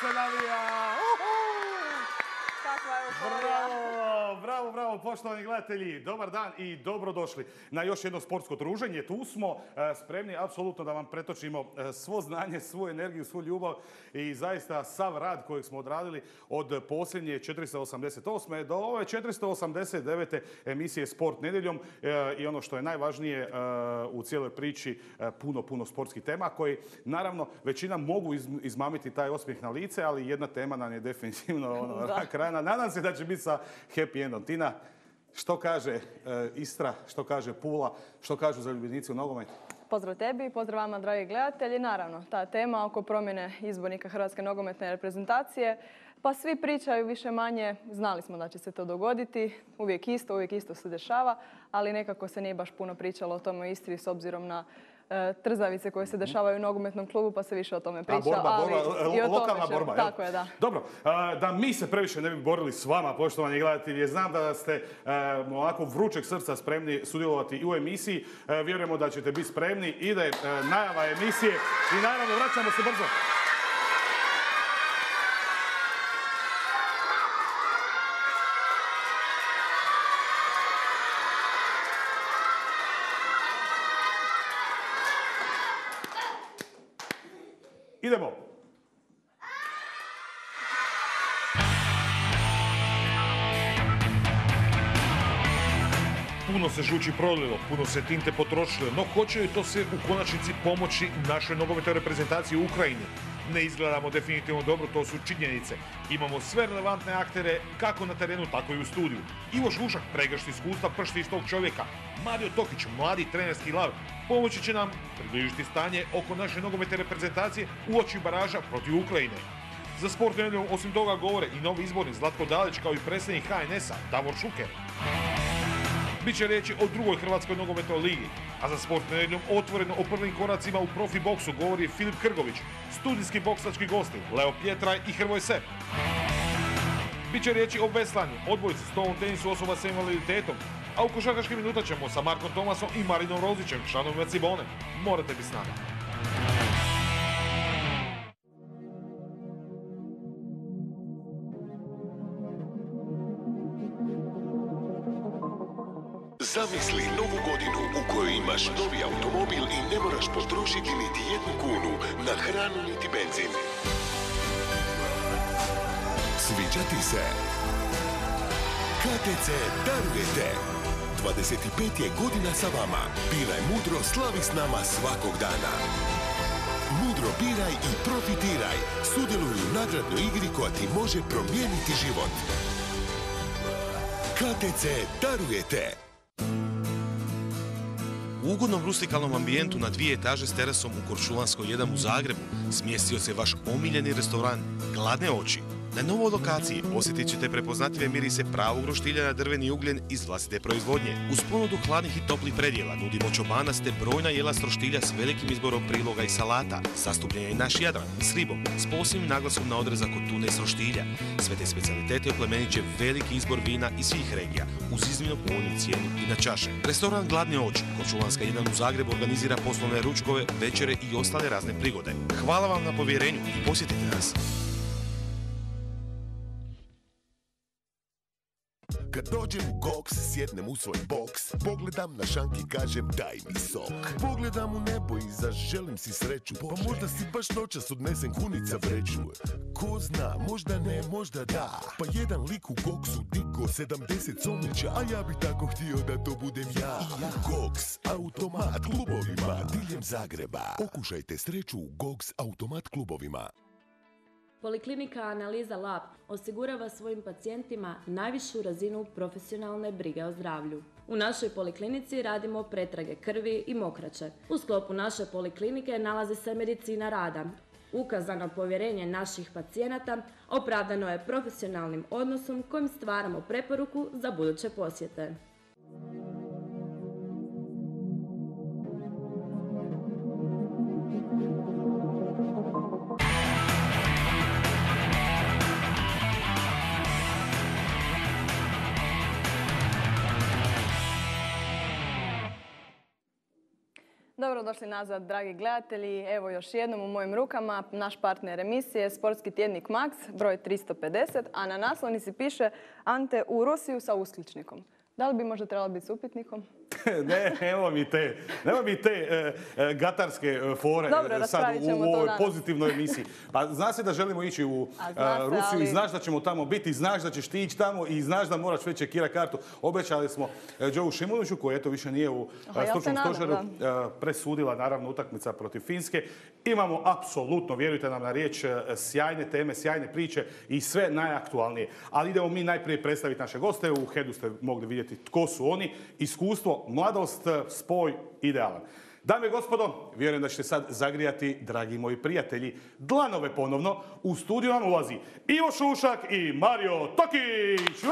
Opa, opa, tako se navija. Kakva euforija. Bravo, bravo, bravo, poštovani gledatelji, dobar dan i dobrodošli na još jedno sportsko druženje. Tu smo e, spremni apsolutno da vam pretočimo e, svo znanje, svu energiju, svu ljubav i zaista sav rad kojeg smo odradili od posljednje 488. do ove 489. emisije Sport nedjeljom e, i ono što je najvažnije u cijeloj priči puno, puno sportskih tema koji naravno većina mogu izmamiti taj osmijeh na lice, ali jedna tema nam je definitivno ono, rak rana. Nadam se da će biti sa happy endom. Tina, što kaže e, Istra, što kaže Pula, što kažu zaljubljenici u nogomet? Pozdrav tebi, pozdrav vama dragi gledatelji. Naravno, ta tema oko promjene izbornika Hrvatske nogometne reprezentacije. Pa svi pričaju više manje, znali smo da će se to dogoditi, uvijek isto, uvijek isto se dešava, ali nekako se nije baš puno pričalo o tome u Istri s obzirom na trzavice koje se dešavaju u nogometnom klubu pa se više o tome priča. borba, ali borba, i o lokalna tome borba. Tako je, da. Dobro, e, da mi se previše ne bi borili s vama, poštovani gledatelji, znam da ste e, ovako vrućeg srca spremni sudjelovati i u emisiji. Vjerujemo da ćete biti spremni. Ide najava emisije i naravno vraćamo se brzo. Idemo. Puno se žuči prolilo, puno se tinte potrošilo, no hoće li to sve u konačnici pomoći našoj nogometnoj reprezentaciji u Ukrajini? Ne izgledamo definitivno dobro, to su činjenice. Imamo sve relevantne aktere, kako na terenu, tako i u studiju. Ivo Šušak, pregršt iskustva, pršti iz tog čovjeka. Mario Tokić, mladi trenerski lav, pomoći će nam približiti stanje oko naše nogometne reprezentacije u oči baraža protiv Ukrajine. Za sport nedjeljom osim toga govore i novi izborni Zlatko Dalić kao i predsjednik HNS-a Davor Šuker. Biće riječi o drugoj Hrvatskoj nogometnoj ligi, a za sport nedjeljom otvoreno o prvim koracima u profi boksu govori Filip Krgović, studijski boksački gosti Leo Pjetraj i Hrvoj Sepp. Biće riječi o veslanju, odbojici, stolom tenisu osoba s invaliditetom, a u košarkaškim minuta ćemo sa Markom Tomasom i Marinom Rozićem, članovima Cibone. Morate biti s nama. Zamisli novu godinu u kojoj imaš novi automobil i ne moraš potrošiti niti jednu kunu na hranu niti benzin. Sviđa ti se? KTC darujete 25 je godina sa vama. Biraj Mudro, slavi s nama svakog dana. Mudro biraj i profitiraj. Sudjeluj u nagradnoj igri koja ti može promijeniti život. KTC darujete. U ugodnom rustikalnom ambijentu na dvije etaže s terasom u Korčulanskoj 1 u Zagrebu. Smjestio se vaš omiljeni restoran Gladne oči na novoj lokaciji osjetit ćete prepoznatljive mirise pravog roštilja na drveni ugljen iz vlastite proizvodnje. Uz ponudu hladnih i toplih predjela nudimo čobanaste brojna jela s roštilja s velikim izborom priloga i salata. Zastupljen je naš Jadran s ribom, s posebnim naglasom na odrezak od tune s roštilja. Sve te specialitete oplemenit će veliki izbor vina iz svih regija, uz iznimno povoljnu cijenu i na čaše. Restoran Gladne oči, Kočulanska 1 u Zagrebu organizira poslovne ručkove, večere i ostale razne prigode. Hvala vam na povjerenju i posjetite nas. Kad dođem u Gox, sjednem u svoj boks. Pogledam na šanki, kažem daj mi sok. Pogledam u nebo i zaželim si sreću. Pa možda si baš noćas odnesem kunica vreću. Ko zna, možda ne, možda da. Pa jedan lik u Goxu diko 70 somića. A ja bi tako htio da to budem ja. Gox, automat klubovima Diljem Zagreba. Pokušajte sreću u Gox automat klubovima Poliklinika Analiza Lab osigurava svojim pacijentima najvišu razinu profesionalne brige o zdravlju. U našoj poliklinici radimo pretrage krvi i mokraće. U sklopu naše poliklinike nalazi se medicina rada. Ukazano povjerenje naših pacijenata opravdano je profesionalnim odnosom kojim stvaramo preporuku za buduće posjete. Dobrodošli nazad, dragi gledatelji. Evo još jednom u mojim rukama naš partner emisije, sportski tjednik Max, broj 350, a na naslovnici piše Ante u Rusiju sa uskličnikom. Da li bi možda trebalo biti s upitnikom? ne, evo mi te, nema mi te e, e, gatarske e, fore Dobro, e, sad raspravit u, u ovoj pozitivnoj emisiji. Pa zna se da želimo ići u A se, Rusiju i ali- znaš da ćemo tamo biti, znaš da ćeš ti ići tamo i znaš da moraš već čekirati kartu. Obećali smo Joe Šimuniću koji eto više nije u Aha, ja se stručnom nadam, stožeru presudila naravno utakmica protiv Finske. Imamo apsolutno, vjerujte nam na riječ, sjajne teme, sjajne priče i sve najaktualnije. Ali idemo mi najprije predstaviti naše goste. U Hedu ste mogli vidjeti tko su oni. Iskustvo, mladost, spoj, idealan. Dame i gospodo, vjerujem da ćete sad zagrijati, dragi moji prijatelji, dlanove ponovno. U studiju nam ulazi Ivo Šušak i Mario Tokić.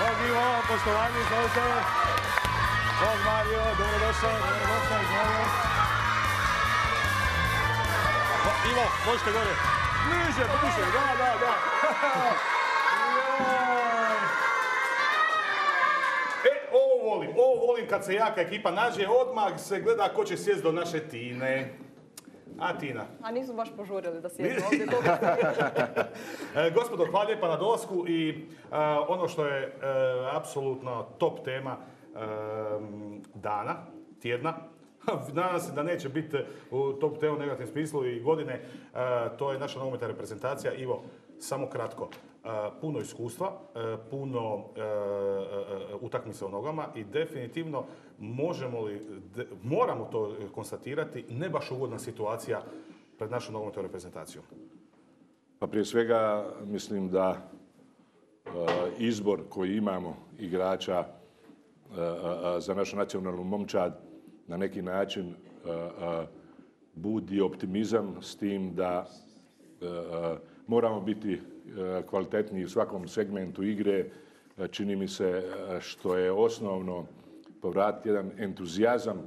Bog Ivo, poštovanje, izvolite. Bog Mario, dobrodošao, dobrodošao, izvolite. Pa, Ivo, možete gore. Bliže, bliže, da, da, da. Joj. E, ovo volim, ovo volim kad se jaka ekipa nađe, odmah se gleda ko će sjest do naše Tine. A Tina? A nisu baš požurili da sjednu ovdje. E, gospodo, hvala lijepa na dolasku i e, ono što je e, apsolutno top tema dana, tjedna, Nadam se da neće biti u top tema u negativnom smislu i godine. to je naša nogometna reprezentacija. Ivo, samo kratko. E, puno iskustva, e, puno e, utakmice u nogama i definitivno možemo li, moramo to konstatirati, ne baš ugodna situacija pred našom nogometnom reprezentacijom. Pa prije svega mislim da izbor koji imamo igrača za našu nacionalnu momčad na neki način budi optimizam s tim da moramo biti e, kvalitetniji u svakom segmentu igre. E, Čini mi se e, što je osnovno povratiti jedan entuzijazam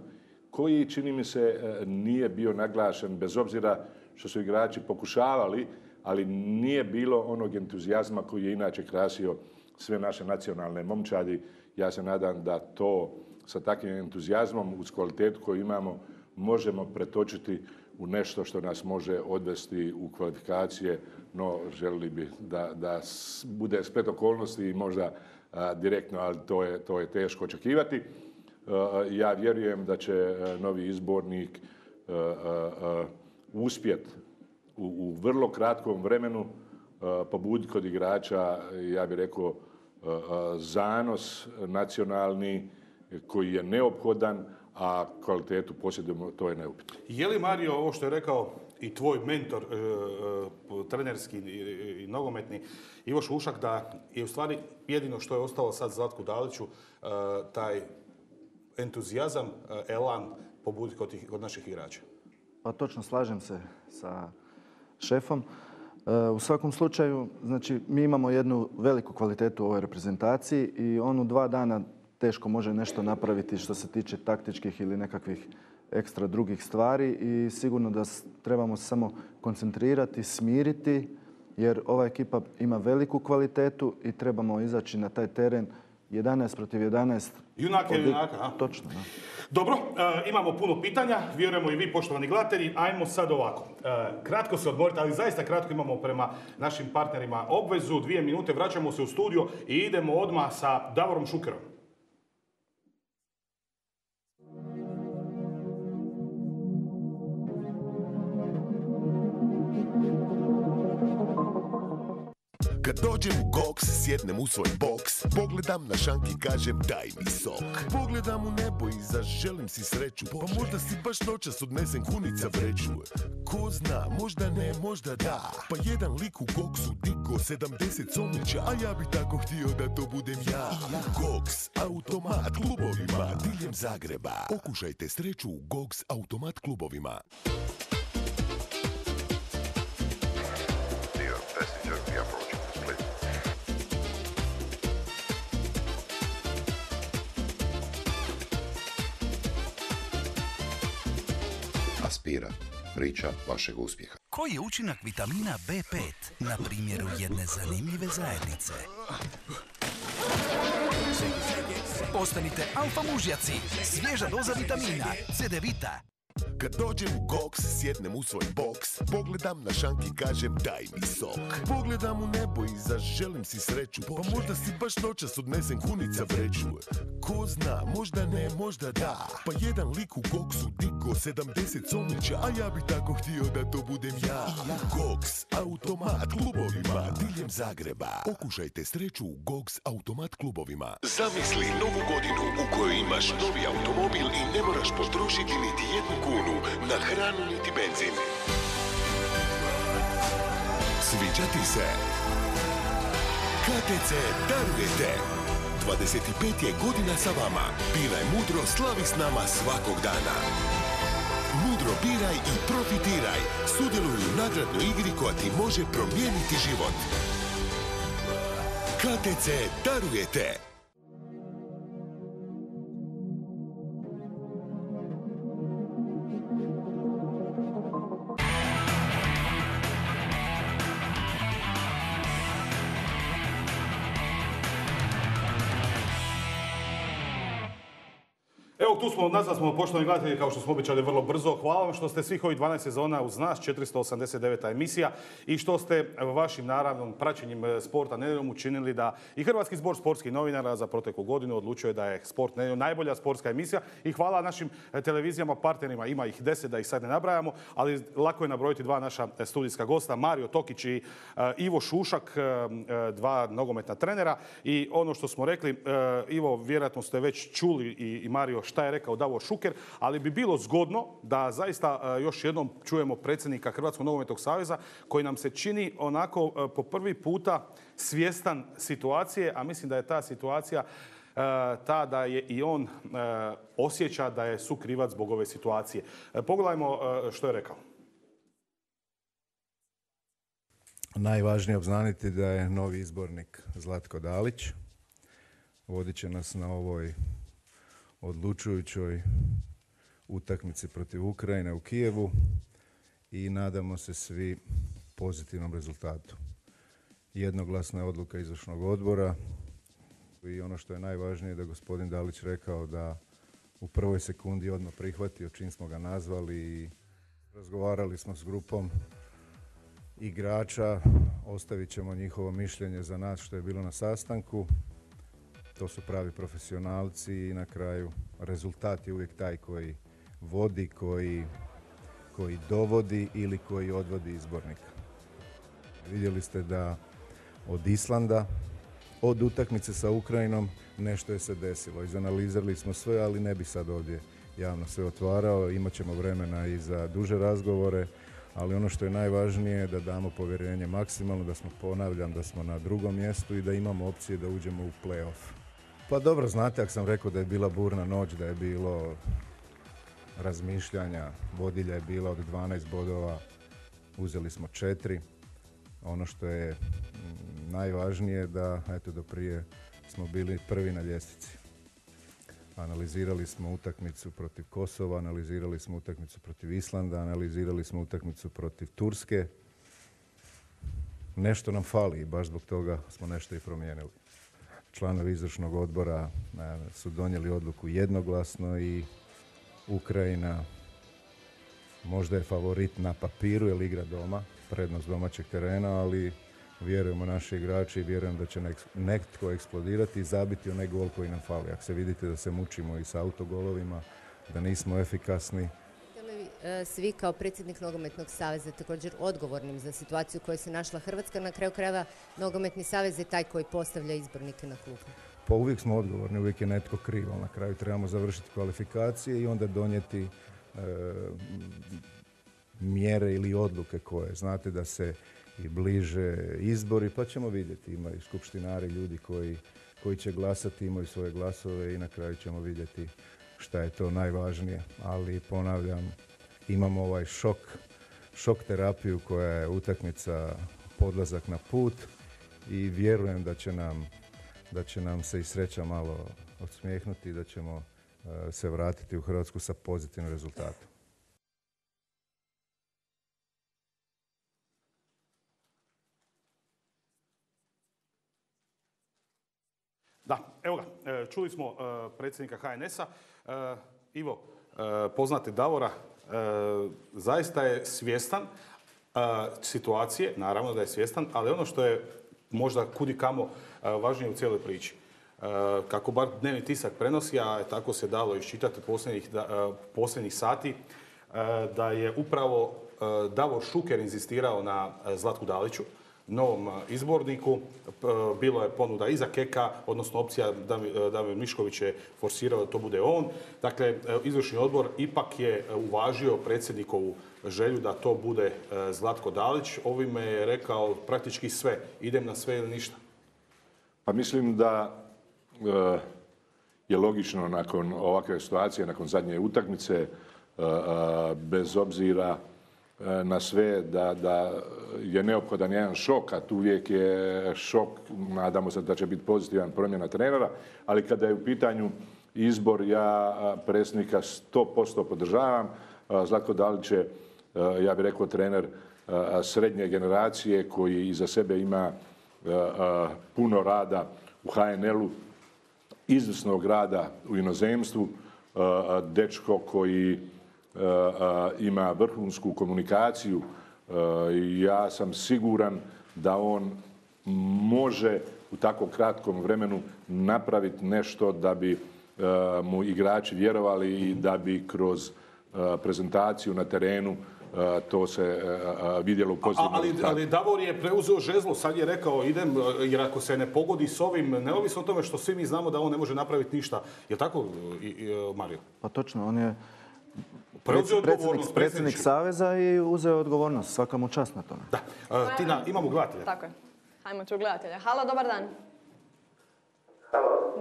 koji čini mi se nije bio naglašen bez obzira što su igrači pokušavali, ali nije bilo onog entuzijazma koji je inače krasio sve naše nacionalne momčadi. Ja se nadam da to sa takvim entuzijazmom uz kvalitetu koju imamo možemo pretočiti u nešto što nas može odvesti u kvalifikacije, no želili bi da, da bude splet okolnosti i možda a, direktno, ali to je, to je teško očekivati. E, ja vjerujem da će e, novi izbornik e, e, uspjet u, u vrlo kratkom vremenu pobuditi kod igrača, ja bih rekao, zanos nacionalni koji je neophodan, a kvalitetu posjedujemo, to je neupitno. Je li Mario ovo što je rekao i tvoj mentor e, e, trenerski i, nogometni Ivo Šušak da je u stvari jedino što je ostalo sad Zlatku Daliću e, taj entuzijazam, elan pobuditi kod, kod naših igrača? Pa točno slažem se sa šefom. E, U svakom slučaju, znači, mi imamo jednu veliku kvalitetu u ovoj reprezentaciji i on u dva dana teško može nešto napraviti što se tiče taktičkih ili nekakvih ekstra drugih stvari i sigurno da trebamo se samo koncentrirati, smiriti jer ova ekipa ima veliku kvalitetu i trebamo izaći na taj teren 11 protiv 11. Junak je junaka, a? Točno, da. Dobro, e, imamo puno pitanja, vjerujemo i vi poštovani gledatelji. Ajmo sad ovako. E, kratko se odmorite, ali zaista kratko imamo prema našim partnerima obvezu. Dvije minute, vraćamo se u studio i idemo odmah sa Davorom Šukerom. Kad dođem u Gox, sjednem u svoj boks. Pogledam na šanki, kažem daj mi sok. Pogledam u nebo i zaželim si sreću. Pa možda si baš noćas odnesem kunica vreću. Ko zna, možda ne, možda da. Pa jedan lik u Goxu digo 70 somića. A ja bi tako htio da to budem ja. Gox, automat klubovima Diljem Zagreba. Pokušajte sreću u Gox automat klubovima Aspira, priča vašeg uspjeha. Koji je učinak vitamina B5 na primjeru jedne zanimljive zajednice? Postanite alfa mužjaci. Svježa doza vitamina. CD Vita. Kad dođem u Gox, sjednem u svoj boks. Pogledam na šanki, kažem daj mi sok. Pogledam u nebo i zaželim si sreću. Pa možda si baš noćas odnesem hunica vreću. Ko zna, možda ne, možda da. Pa jedan lik u Goxu digo 70 somića. A ja bi tako htio da to budem ja. Gox, automat klubovima Diljem Zagreba. Okušajte sreću u Gox automat klubovima. Zamisli novu godinu u kojoj imaš novi automobil i ne moraš potrošiti niti jednu kunu na hranu niti benzin. Sviđa ti se? KTC darujete. 25 je godina sa vama. Biraj mudro, slavi s nama svakog dana. Mudro biraj i profitiraj. Sudjeluj u nagradnoj igri koja ti može promijeniti život. KTC darujete. Tu smo, nazad smo poštovani gledatelji kao što smo običali vrlo brzo. Hvala vam što ste svih ovih 12 sezona uz nas, 489. emisija i što ste vašim naravno praćenjem e, sporta nedjeljom učinili da i Hrvatski zbor sportskih novinara za proteklu godinu odlučio da je sport nedjeljom najbolja sportska emisija i hvala našim e, televizijama, partnerima, ima ih deset da ih sad ne nabrajamo, ali lako je nabrojiti dva naša e, studijska gosta, Mario Tokić i Ivo Šušak, dva nogometna trenera i ono što smo rekli, Ivo, vjerojatno ste već čuli i Mario šta je rekao Davor Šuker, ali bi bilo zgodno da zaista e, još jednom čujemo predsjednika Hrvatskog nogometnog saveza koji nam se čini onako e, po prvi puta svjestan situacije, a mislim da je ta situacija e, ta da je i on osjeća da je sukrivac zbog ove situacije. Pogledajmo što je rekao. Najvažnije obznaniti da je novi izbornik Zlatko Dalić. Vodit će nas na ovoj odlučujućoj utakmici protiv Ukrajine u Kijevu i nadamo se svi pozitivnom rezultatu. Jednoglasna je odluka izvršnog odbora i ono što je najvažnije da gospodin Dalić rekao da u prvoj sekundi odmah prihvatio čim smo ga nazvali i razgovarali smo s grupom igrača, ostavit ćemo njihovo mišljenje za nas što je bilo na sastanku to su pravi profesionalci i na kraju rezultat je uvijek taj koji vodi, koji, koji dovodi ili koji odvodi izbornika. Vidjeli ste da od Islanda, od utakmice sa Ukrajinom nešto je se desilo. Izanalizirali smo sve, ali ne bi sad ovdje javno sve otvarao. Imat ćemo vremena i za duže razgovore, ali ono što je najvažnije je da damo povjerenje maksimalno, da smo, ponavljam, da smo na drugom mjestu i da imamo opcije da uđemo u playoff. Pa dobro, znate, ako sam rekao da je bila burna noć, da je bilo razmišljanja, vodilja je bila od 12 bodova, uzeli smo četiri. Ono što je mm, najvažnije da, eto, do prije smo bili prvi na ljestvici. Analizirali smo utakmicu protiv Kosova, analizirali smo utakmicu protiv Islanda, analizirali smo utakmicu protiv Turske. Nešto nam fali i baš zbog toga smo nešto i promijenili članovi izvršnog odbora e, su donijeli odluku jednoglasno i Ukrajina možda je favorit na papiru jer igra doma, prednost domaćeg terena, ali vjerujemo naši igrači i vjerujem da će netko eksplodirati i zabiti onaj gol koji nam fali. Ako se vidite da se mučimo i sa autogolovima, da nismo efikasni, svi kao predsjednik Nogometnog saveza također odgovornim za situaciju u kojoj se našla Hrvatska. Na kraju krajeva Nogometni savez je taj koji postavlja izbornike na klubu. Pa uvijek smo odgovorni, uvijek je netko kriv, ali na kraju trebamo završiti kvalifikacije i onda donijeti e, mjere ili odluke koje znate da se i bliže izbori, pa ćemo vidjeti. Imaju skupštinari, ljudi koji, koji će glasati, imaju svoje glasove i na kraju ćemo vidjeti šta je to najvažnije. Ali ponavljam, imamo ovaj šok, šok terapiju koja je utakmica podlazak na put i vjerujem da će nam, da će nam se i sreća malo odsmijehnuti i da ćemo eh, se vratiti u Hrvatsku sa pozitivnim rezultatom. Da, evo ga, e, čuli smo e, predsjednika HNS-a. E, Ivo, e, poznate Davora, e, zaista je svjestan e, situacije, naravno da je svjestan, ali ono što je možda kudi kamo e, važnije u cijeloj priči. E, Kako bar dnevni tisak prenosi, a tako se dalo iščitati posljednjih, e, posljednjih sati, e, da je upravo e, Davor Šuker inzistirao na e, Zlatku Daliću, novom e, izborniku. P- Bilo je ponuda i za Keka, odnosno opcija e, Damir Mišković je forsirao da to bude on. Dakle, e, izvršni odbor ipak je e, uvažio predsjednikovu želju da to bude e, Zlatko Dalić. Ovime je rekao praktički sve. Idem na sve ili ništa. Pa mislim da e, je logično nakon ovakve situacije, nakon zadnje utakmice, e, e, bez obzira e, na sve da, da je neophodan jedan šok, a tu uvijek je šok, nadamo se da će biti pozitivan promjena trenera, ali kada je u pitanju izbor, ja predsjednika 100% podržavam. Zlatko Dalić je, ja bih rekao, trener srednje generacije koji iza sebe ima puno rada u HNL-u, izvrsnog rada u inozemstvu, dečko koji ima vrhunsku komunikaciju a, i ja sam siguran da on može u tako kratkom vremenu napraviti nešto da bi mu igrači vjerovali i da bi kroz prezentaciju na terenu to se vidjelo u pozitivnom ali, ali Davor je preuzeo žezlo, sad je rekao idem, e, jer ako se ne pogodi s ovim, neovisno o tome što svi mi znamo da on ne može napraviti ništa. Je tako, i, i, e, Mario? Pa točno, on je Predsjednik, predsjednik. Saveza i uzeo odgovornost. Svaka mu čast na tome. Da. E, Tina, imamo gledatelja. Tako je. Hajmo ću gledatelja. Halo, dobar dan.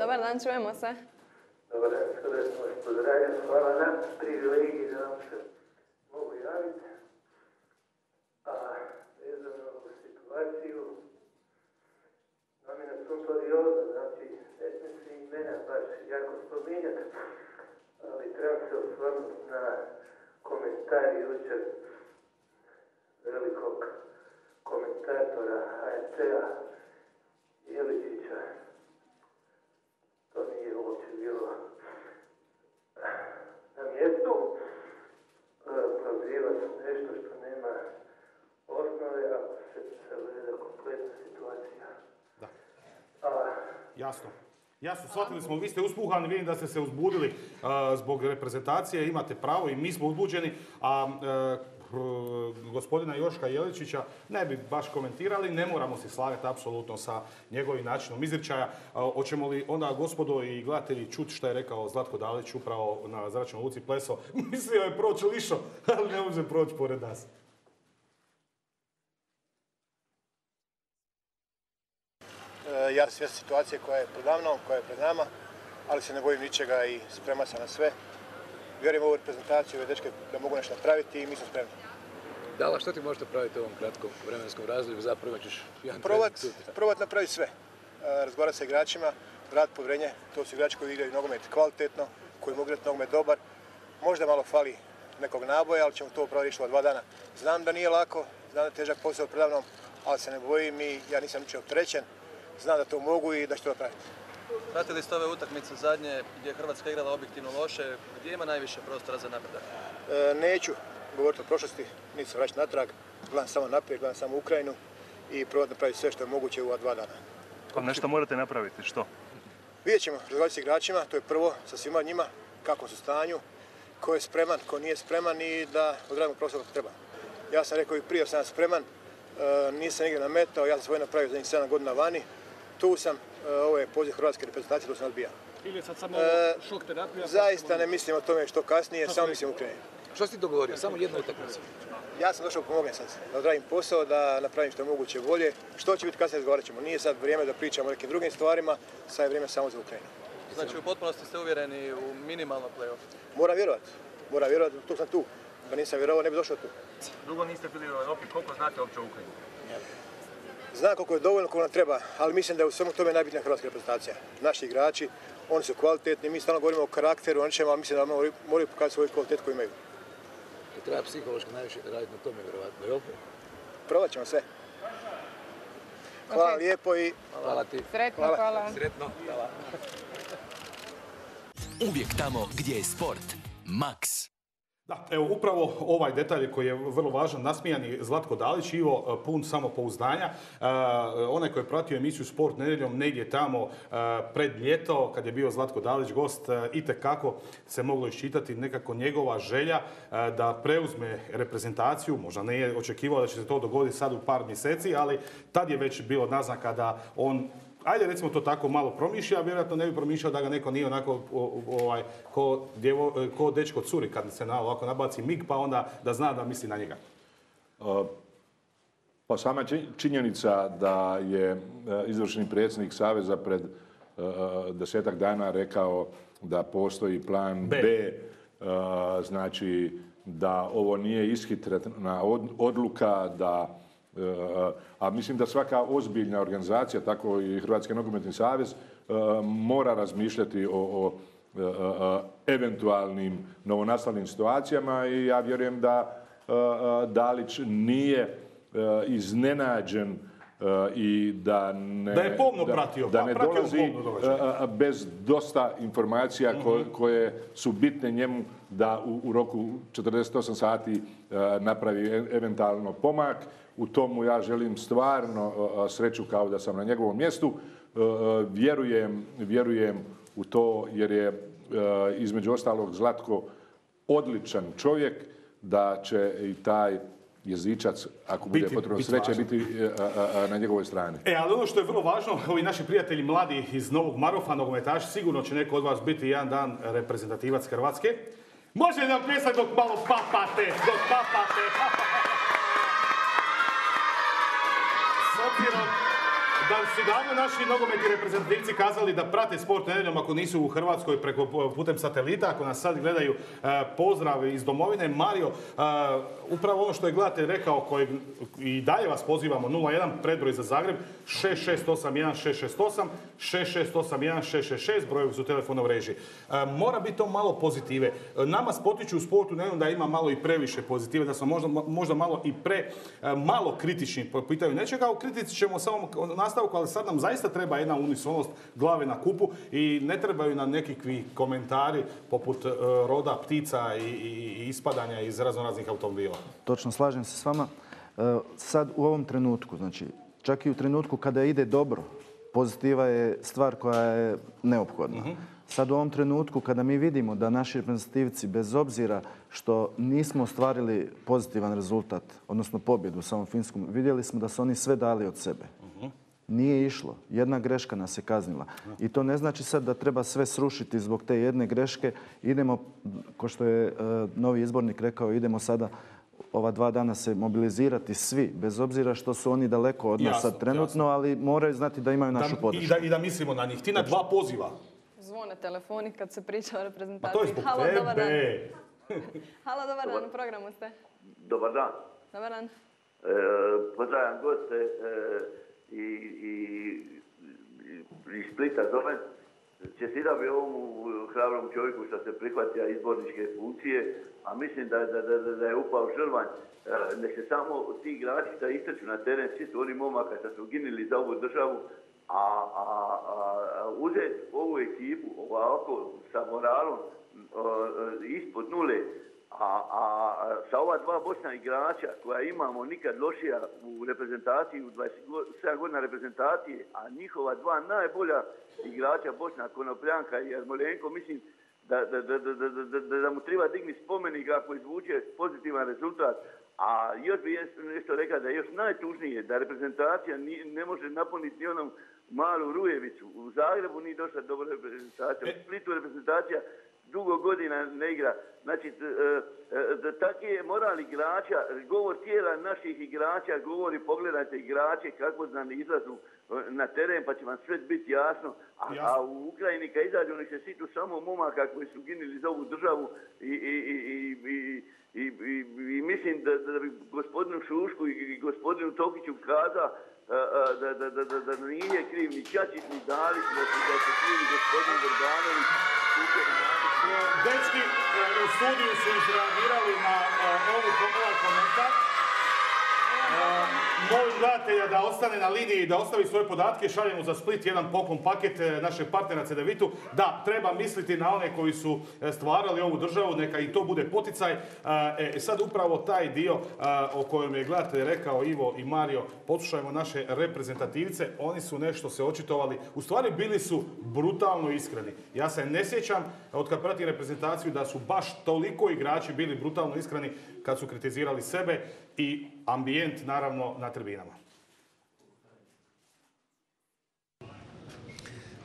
Dobar dan, čujemo se. Dobar dan, srdečno vas pozdravljam. Hvala na privilegiji da vam se mogu javiti. A vezano u situaciju, nomina sunt odioza, znači ne smije se imena baš jako spominjati, ali trebam se na komentar jučer velikog komentatora HRT-a Jeličića to nije uopće bilo na mjestu e, prozivati nešto što nema osnove ako se sagleda kompletna situacija. Da. A, Jasno. Jasno, shvatili smo, vi ste uspuhani, vidim da ste se uzbudili zbog reprezentacije, imate pravo i mi smo uzbuđeni, a e, gospodina Joška Jeličića ne bi baš komentirali, ne moramo se slagati apsolutno sa njegovim načinom izričaja. Hoćemo li onda gospodo i gledatelji čuti što je rekao Zlatko Dalić upravo na zračnoj luci Pleso? Mislio je proći lišo, ali ne može proći pored nas. E, Ja sam svjestan situacije koja je predavno, koja je pred nama, ali se ne bojim ničega i spreman sam na sve. Vjerujem u ovu reprezentaciju, ove dečke da mogu nešto napraviti i mi smo spremni. Dala, što ti možete praviti u ovom kratkom vremenskom razdoblju? Zapravo ćeš jedan sutra. provat napraviti sve. E, Razgovarati sa igračima, vrat povjerenje. To su igrači koji igraju nogomet kvalitetno, koji mogu igrati nogomet dobar. Možda malo fali nekog naboja, ali ćemo to upravo riješiti dva dana. Znam da nije lako, znam da je težak posao predavnom, ali se ne bojim i ja nisam ničeg opterećen. Znam da to mogu i da ću to napraviti. Pratili ste ove utakmice zadnje gdje je Hrvatska igrala objektivno loše, gdje ima najviše prostora za napredak? E, neću govoriti o prošlosti, niti se vraćati natrag, gledam samo naprijed, gledam samo Ukrajinu i probati napraviti sve što je moguće u ova dva dana. Ali nešto morate napraviti, što? Vidjet ćemo, razgovarati s igračima, to je prvo, sa svima njima, kako su stanju, ko je spreman, ko nije spreman i da odradimo prostor kako treba. Ja sam rekao i prije, sam spreman, e, nisam nigdje nametao, ja sam svoje napravio zadnjih 7 godina vani, tu sam, e, ovo je poziv hrvatske reprezentacije, tu sam odbija. Ili je sad samo E, šok terapija? Zaista ne mislim o tome što kasnije, samo mislim o Ukrajini. Što si ti dogovorio? Samo jednu utakmicu. Ja sam došao pomognem sad, da odradim posao, da napravim što je moguće bolje. Što će biti kasnije razgovarat ćemo. Nije sad vrijeme da pričamo o nekim drugim stvarima, sad je vrijeme samo za Ukrajinu. Znači u potpunosti ste uvjereni u minimalno play-off. Moram vjerovati, moram vjerovati, tu sam tu. Da nisam vjerovao, ne bi došao tu. Dugo niste bili u Europi, koliko znate uopće o Ukrajini? Znam koliko je dovoljno, koliko nam treba, ali mislim da je u svemu tome najbitnija hrvatska reprezentacija. Naši igrači, oni su kvalitetni, mi stalno govorimo o karakteru, oni će, ali mislim da moraju, moraju pokazati svoju kvalitetu koju imaju. To treba psihološki najviše raditi na tome, vjerovatno, jel? Probat ćemo sve. Hvala lijepo i... Hvala ti. Sretno, hvala. Sretno. Hvala. Uvijek tamo gdje je sport. Max. Da, evo upravo ovaj detalj koji je vrlo važan, nasmijani Zlatko Dalić, Ivo, e, pun samopouzdanja. E, onaj koji je pratio emisiju Sport nedjeljom negdje tamo e, pred ljeto, kad je bio Zlatko Dalić gost, e, itekako se moglo iščitati nekako njegova želja da preuzme reprezentaciju. Možda nije očekivao da će se to dogoditi sad u par mjeseci, ali tad je već bilo naznaka da on Ajde recimo to tako malo promišlja, a vjerojatno ne bi promišljao da ga neko nije onako ovaj, ko, djevo, ko dečko curi kad se na, ovako nabaci mig pa onda da zna da misli na njega. Pa sama či- činjenica da je uh, izvršni predsjednik Saveza pred uh, desetak dana rekao da postoji plan B, B. znači da ovo nije ishitrena od- odluka, da a mislim da svaka ozbiljna organizacija, tako i Hrvatski nogometni savez, uh, mora razmišljati o, uh, eventualnim novonastalim situacijama i ja vjerujem da Dalić nije iznenađen i da ne... Da je pomno pratio, da pa ne pratio dolazi uh, bez dosta informacija ko- Mhm. koje su bitne njemu da u, u roku 48 sati uh, napravi e- eventualno pomak. U tomu ja želim stvarno sreću kao da sam na njegovom mjestu. Vjerujem, vjerujem u to jer je između ostalog Zlatko odličan čovjek da će i taj jezičac, ako bude Biti- potrebno biti biti uh, na njegovoj strani. E, ali ono što je vrlo važno, ovi naši prijatelji mladi iz Novog Marofa, nogometaši, sigurno će neko od vas biti jedan dan reprezentativac Hrvatske. Može nam pljesak dok malo papate, dok papate. S obzirom da su davno naši nogometni reprezentativci kazali da prate sport nedjeljom ako nisu u Hrvatskoj preko putem satelita, ako nas sad gledaju e, pozdrav iz domovine. Mario, e, upravo ono što je gledatelj rekao, kojeg i dalje vas pozivamo, 01 predbroj za Zagreb, 6681 668, 6681 666, brojevi su telefona u režiji. E, mora biti to malo pozitive. Nama spotiču u sportu nedjeljom da ima malo i previše pozitive, da smo možda, možda malo i pre malo kritični po pitanju nečega. U kritici ćemo samo u nastavku, ali sad nam zaista treba jedna unisonost glave na kupu i ne trebaju nam nekakvi komentari poput e, roda ptica i, ispadanja iz raznoraznih automobila. Točno, slažem se s vama. E, Sad u ovom trenutku, znači čak i u trenutku kada ide dobro, pozitiva je stvar koja je neophodna. Sad u ovom trenutku kada mi vidimo da naši reprezentativci, bez obzira što nismo ostvarili pozitivan rezultat, odnosno pobjedu u samom Finskom, vidjeli smo da su oni sve dali od sebe. Nije išlo. Jedna greška nas je kaznila. I to ne znači sad da treba sve srušiti zbog te jedne greške. Idemo, ko što je e, novi izbornik rekao, idemo sada ova dva dana se mobilizirati svi, bez obzira što su oni daleko od nas sad trenutno, ali moraju znati da imaju našu Da- podršku. i, da, I da mislimo na njih. Ti na dva poziva. Zvone telefoni kad se priča o reprezentaciji. Pa to je zbog Halo, dobar dan. tebe. Halo, dobar dan, u programu ste. Dobar dan. Dobar dan. E, pozdravljam goste e, i, i, i Splita zovem. Čestitam bi ovom hrabrom čovjeku što se prihvatio izborničke funkcije, a mislim da, da, da, da- je upao žrvanj. E, nek se samo ti igrači da istrču na teren, svi su oni momaka što su ginili za ovu državu, a, a, a, a uzeti ovu ekipu ovako sa moralom e, ispod nule, a, a, sa ova dva bočna igrača koja imamo nikad lošija u reprezentaciji, u 27 godina reprezentacije, a njihova dva najbolja igrača bočna, Konopljanka i Jarmolenko, mislim da, da, da, da, mu treba digni spomenik ako izvuče pozitivan rezultat. A još bi nešto rekao da je još najtužnije da reprezentacija ni- ne može napuniti ni onom malu Rujevicu. U Zagrebu nije došla dobra reprezentacija. U Splitu reprezentacija dugo godina ne igra. Znači, e, e, da taki je moral igrača, govor tijela naših igrača, govori pogledajte igrače kako znam izlazu e, na teren pa će vam sve biti jasno. A, a u Ukrajini kad izađu oni se situ samo momaka koji su ginili za ovu državu i, i, i, i, i, i, mislim da, da bi gospodinu Šušku i, gospodinu Tokiću kazao a, a, da, da, da, da, da nije kriv ni Čačić ni Dalić, da da su krivi gospodin Gordanović, Šuker i Matić. Dečki e, u studiju su izreagirali na e, ovu, ovaj komentar. Molim gledatelja da ostane na liniji, da ostavi svoje podatke, šaljemo za Split jedan poklon paket e, našeg partnera Cedevitu. Da, treba misliti na one koji su e, stvarali ovu državu, neka i to bude poticaj. E, sad upravo taj dio o kojem je gledatelj rekao Ivo i Mario, poslušajmo naše reprezentativce, oni su nešto se očitovali, u stvari bili su brutalno iskreni. Ja se ne sjećam, od kad pratim reprezentaciju, da su baš toliko igrači bili brutalno iskreni kad su kritizirali sebe i ambijent naravno na tribinama.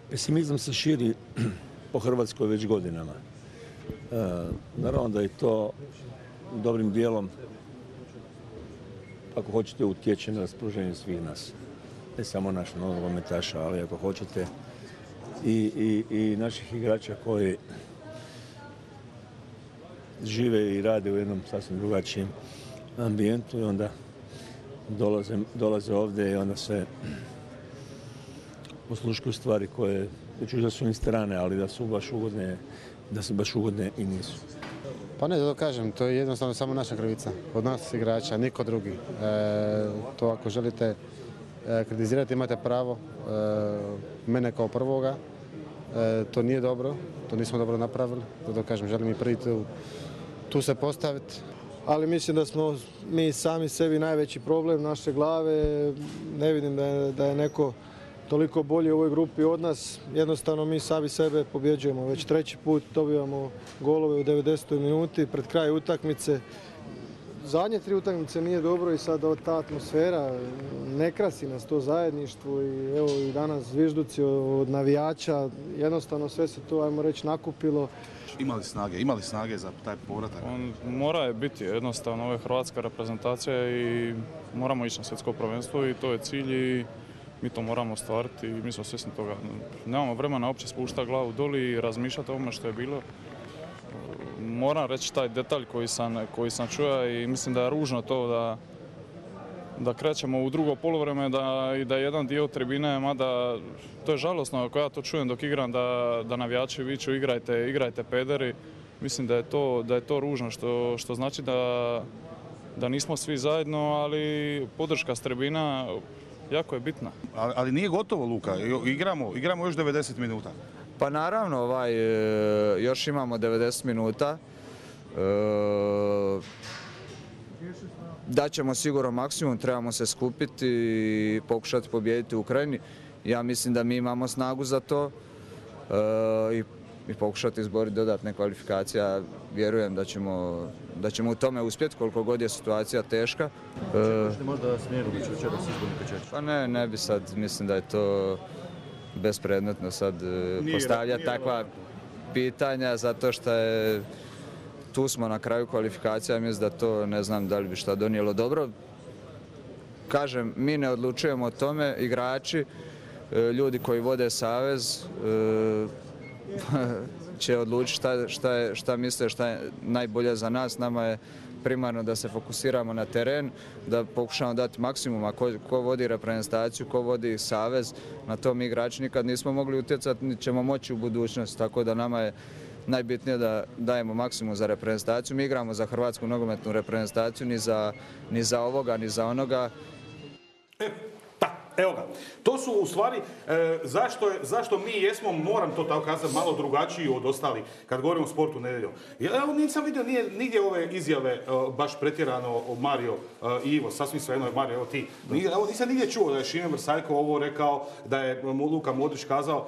Pesimizam se širi po Hrvatskoj već godinama. E, naravno da je to dobrim dijelom, ako hoćete, utječe na raspoloženje svih nas. Ne samo naš nogometaša, ali ako hoćete i, i, i naših igrača koji žive i rade u jednom sasvim drugačijem ambijentu i onda dolaze, dolaze ovdje i onda se osluškuju stvari koje neću da su im strane, ali da su baš ugodne, da su baš ugodne i nisu. Pa ne, da to kažem, to je jednostavno samo naša krivica. Od nas igrača, niko drugi. E, to ako želite e, kritizirati imate pravo. E, mene kao prvoga. E, to nije dobro, to nismo dobro napravili. Da to kažem, želim i prvi tu, tu se postaviti. ali mislim da smo mi sami sebi najveći problem naše glave. Ne vidim da je, da je neko toliko bolji u ovoj grupi od nas. Jednostavno mi sami sebe pobjeđujemo. Već treći put dobivamo golove u 90. minuti pred kraj utakmice. Zadnje tri utakmice nije dobro i sad ta atmosfera ne krasi nas to zajedništvo i evo i danas zvižduci od navijača. Jednostavno sve se to, ajmo reći, nakupilo. Imali snage, imali snage za taj povratak? On mora je biti jednostavno, ovo je hrvatska reprezentacija i moramo ići na svjetsko prvenstvo i to je cilj i mi to moramo ostvariti i mi smo svjesni toga. Nemamo vremena uopće spuštati glavu doli i razmišljati o ovome što je bilo. Moram reći taj detalj koji sam, koji sam čuo i mislim da je ružno to da, da krećemo u drugo polovreme da, i da jedan dio tribine, mada to je žalosno ako ja to čujem dok igram da, da navijači viču igrajte, igrajte pederi. Mislim da je to, da je to ružno što, što znači da, da nismo svi zajedno, ali podrška s tribina jako je bitna. Ali, ali nije gotovo Luka, igramo, igramo još 90 minuta. Pa naravno, ovaj, e, još imamo 90 minuta. E, Daćemo sigurno maksimum, trebamo se skupiti i pokušati pobijediti u Ukrajini. Ja mislim da mi imamo snagu za to e, i, i pokušati izboriti dodatne kvalifikacije. Ja Vjerujem da ćemo, da ćemo u tome uspjeti koliko god je situacija teška. E, Možda Smjerović večeras izbornika Čečić. pa ne, ne bi sad, mislim da je to bespredmetno sad e, postavljati nije takva pitanja zato što je tu smo na kraju kvalifikacija, mislim da to ne znam da li bi šta donijelo dobro. Kažem, mi ne odlučujemo o tome, igrači, e, ljudi koji vode savez e, će odlučiti šta, šta, je, šta misle šta je najbolje za nas. Nama je primarno da se fokusiramo na teren, da pokušamo dati maksimum, a ko, vodi reprezentaciju, ko vodi savez, na to mi igrači nikad nismo mogli utjecati, niti ćemo moći u budućnosti, tako da nama je najbitnije da dajemo maksimum za reprezentaciju. Mi igramo za hrvatsku nogometnu reprezentaciju, ni za, ni za ovoga, ni za onoga. Evo ga, to su u stvari, e, zašto, je- zašto mi jesmo, moram to tako kazati, malo drugačiji od ostalih, kad govorimo o sportu nedjeljom. Ja evo nisam vidio nije, nigdje ove izjave e, baš pretjerano o Mario e, i Ivo, sasvim svejedno je Mario, evo ti. Nije- Evo nisam nigdje čuo da je Šime Vrsaljko ovo rekao, da je Luka Modrić kazao,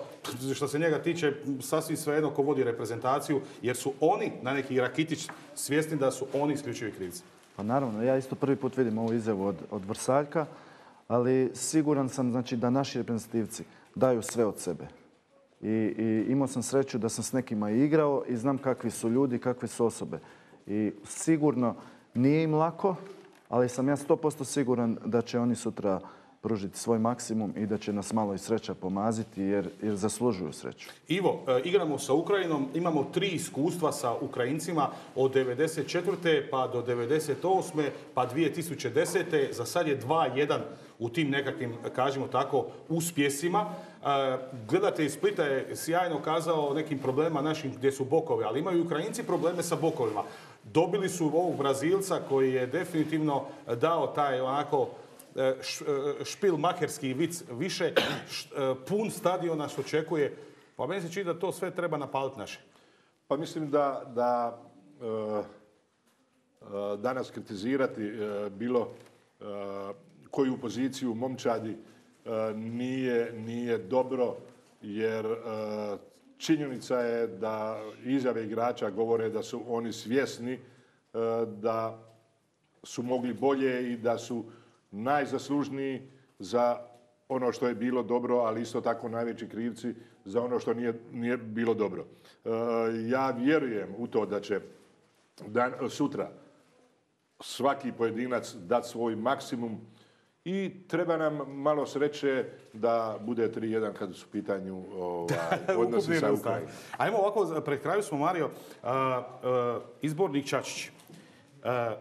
što se njega tiče, sasvim svejedno ko vodi reprezentaciju, jer su oni, na neki Rakitić, svjesni da su oni isključivi krivci. Pa naravno, ja isto prvi put vidim ovu izjavu od, od Vrsaljka, ali siguran sam znači, da naši reprezentativci daju sve od sebe. I, I imao sam sreću da sam s nekima igrao i znam kakvi su ljudi, kakve su osobe. I sigurno nije im lako, ali sam ja 100% siguran da će oni sutra pružiti svoj maksimum i da će nas malo i sreća pomaziti jer, jer zaslužuju sreću. Ivo, e, igramo sa Ukrajinom, imamo tri iskustva sa Ukrajincima od 94. pa do 98. pa 2010. Za sad je 2-1 u tim nekakvim, kažemo tako, uspjesima. E, Gledate iz Splita je sjajno kazao o nekim problema našim gdje su bokovi, ali imaju Ukrajinci probleme sa bokovima. Dobili su ovog Brazilca koji je definitivno dao taj onako e, e, špil makerski vic više, pun stadion nas očekuje. Pa meni se čini da to sve treba napaliti naše. Pa mislim da, da e, danas kritizirati e, bilo koju poziciju momčadi e, nije, nije dobro jer e, činjenica je da izjave igrača govore da su oni svjesni e, da su mogli bolje i da su najzaslužniji za ono što je bilo dobro, ali isto tako najveći krivci za ono što nije, nije bilo dobro. Ja vjerujem u to da će dan, sutra svaki pojedinac dati svoj maksimum i treba nam malo sreće da bude 3-1 kad su u pitanju ovaj, odnosi sa. Ukrajinom. Ajmo ovako, pred kraju smo, Mario, a, a, izbornik Čačić. A,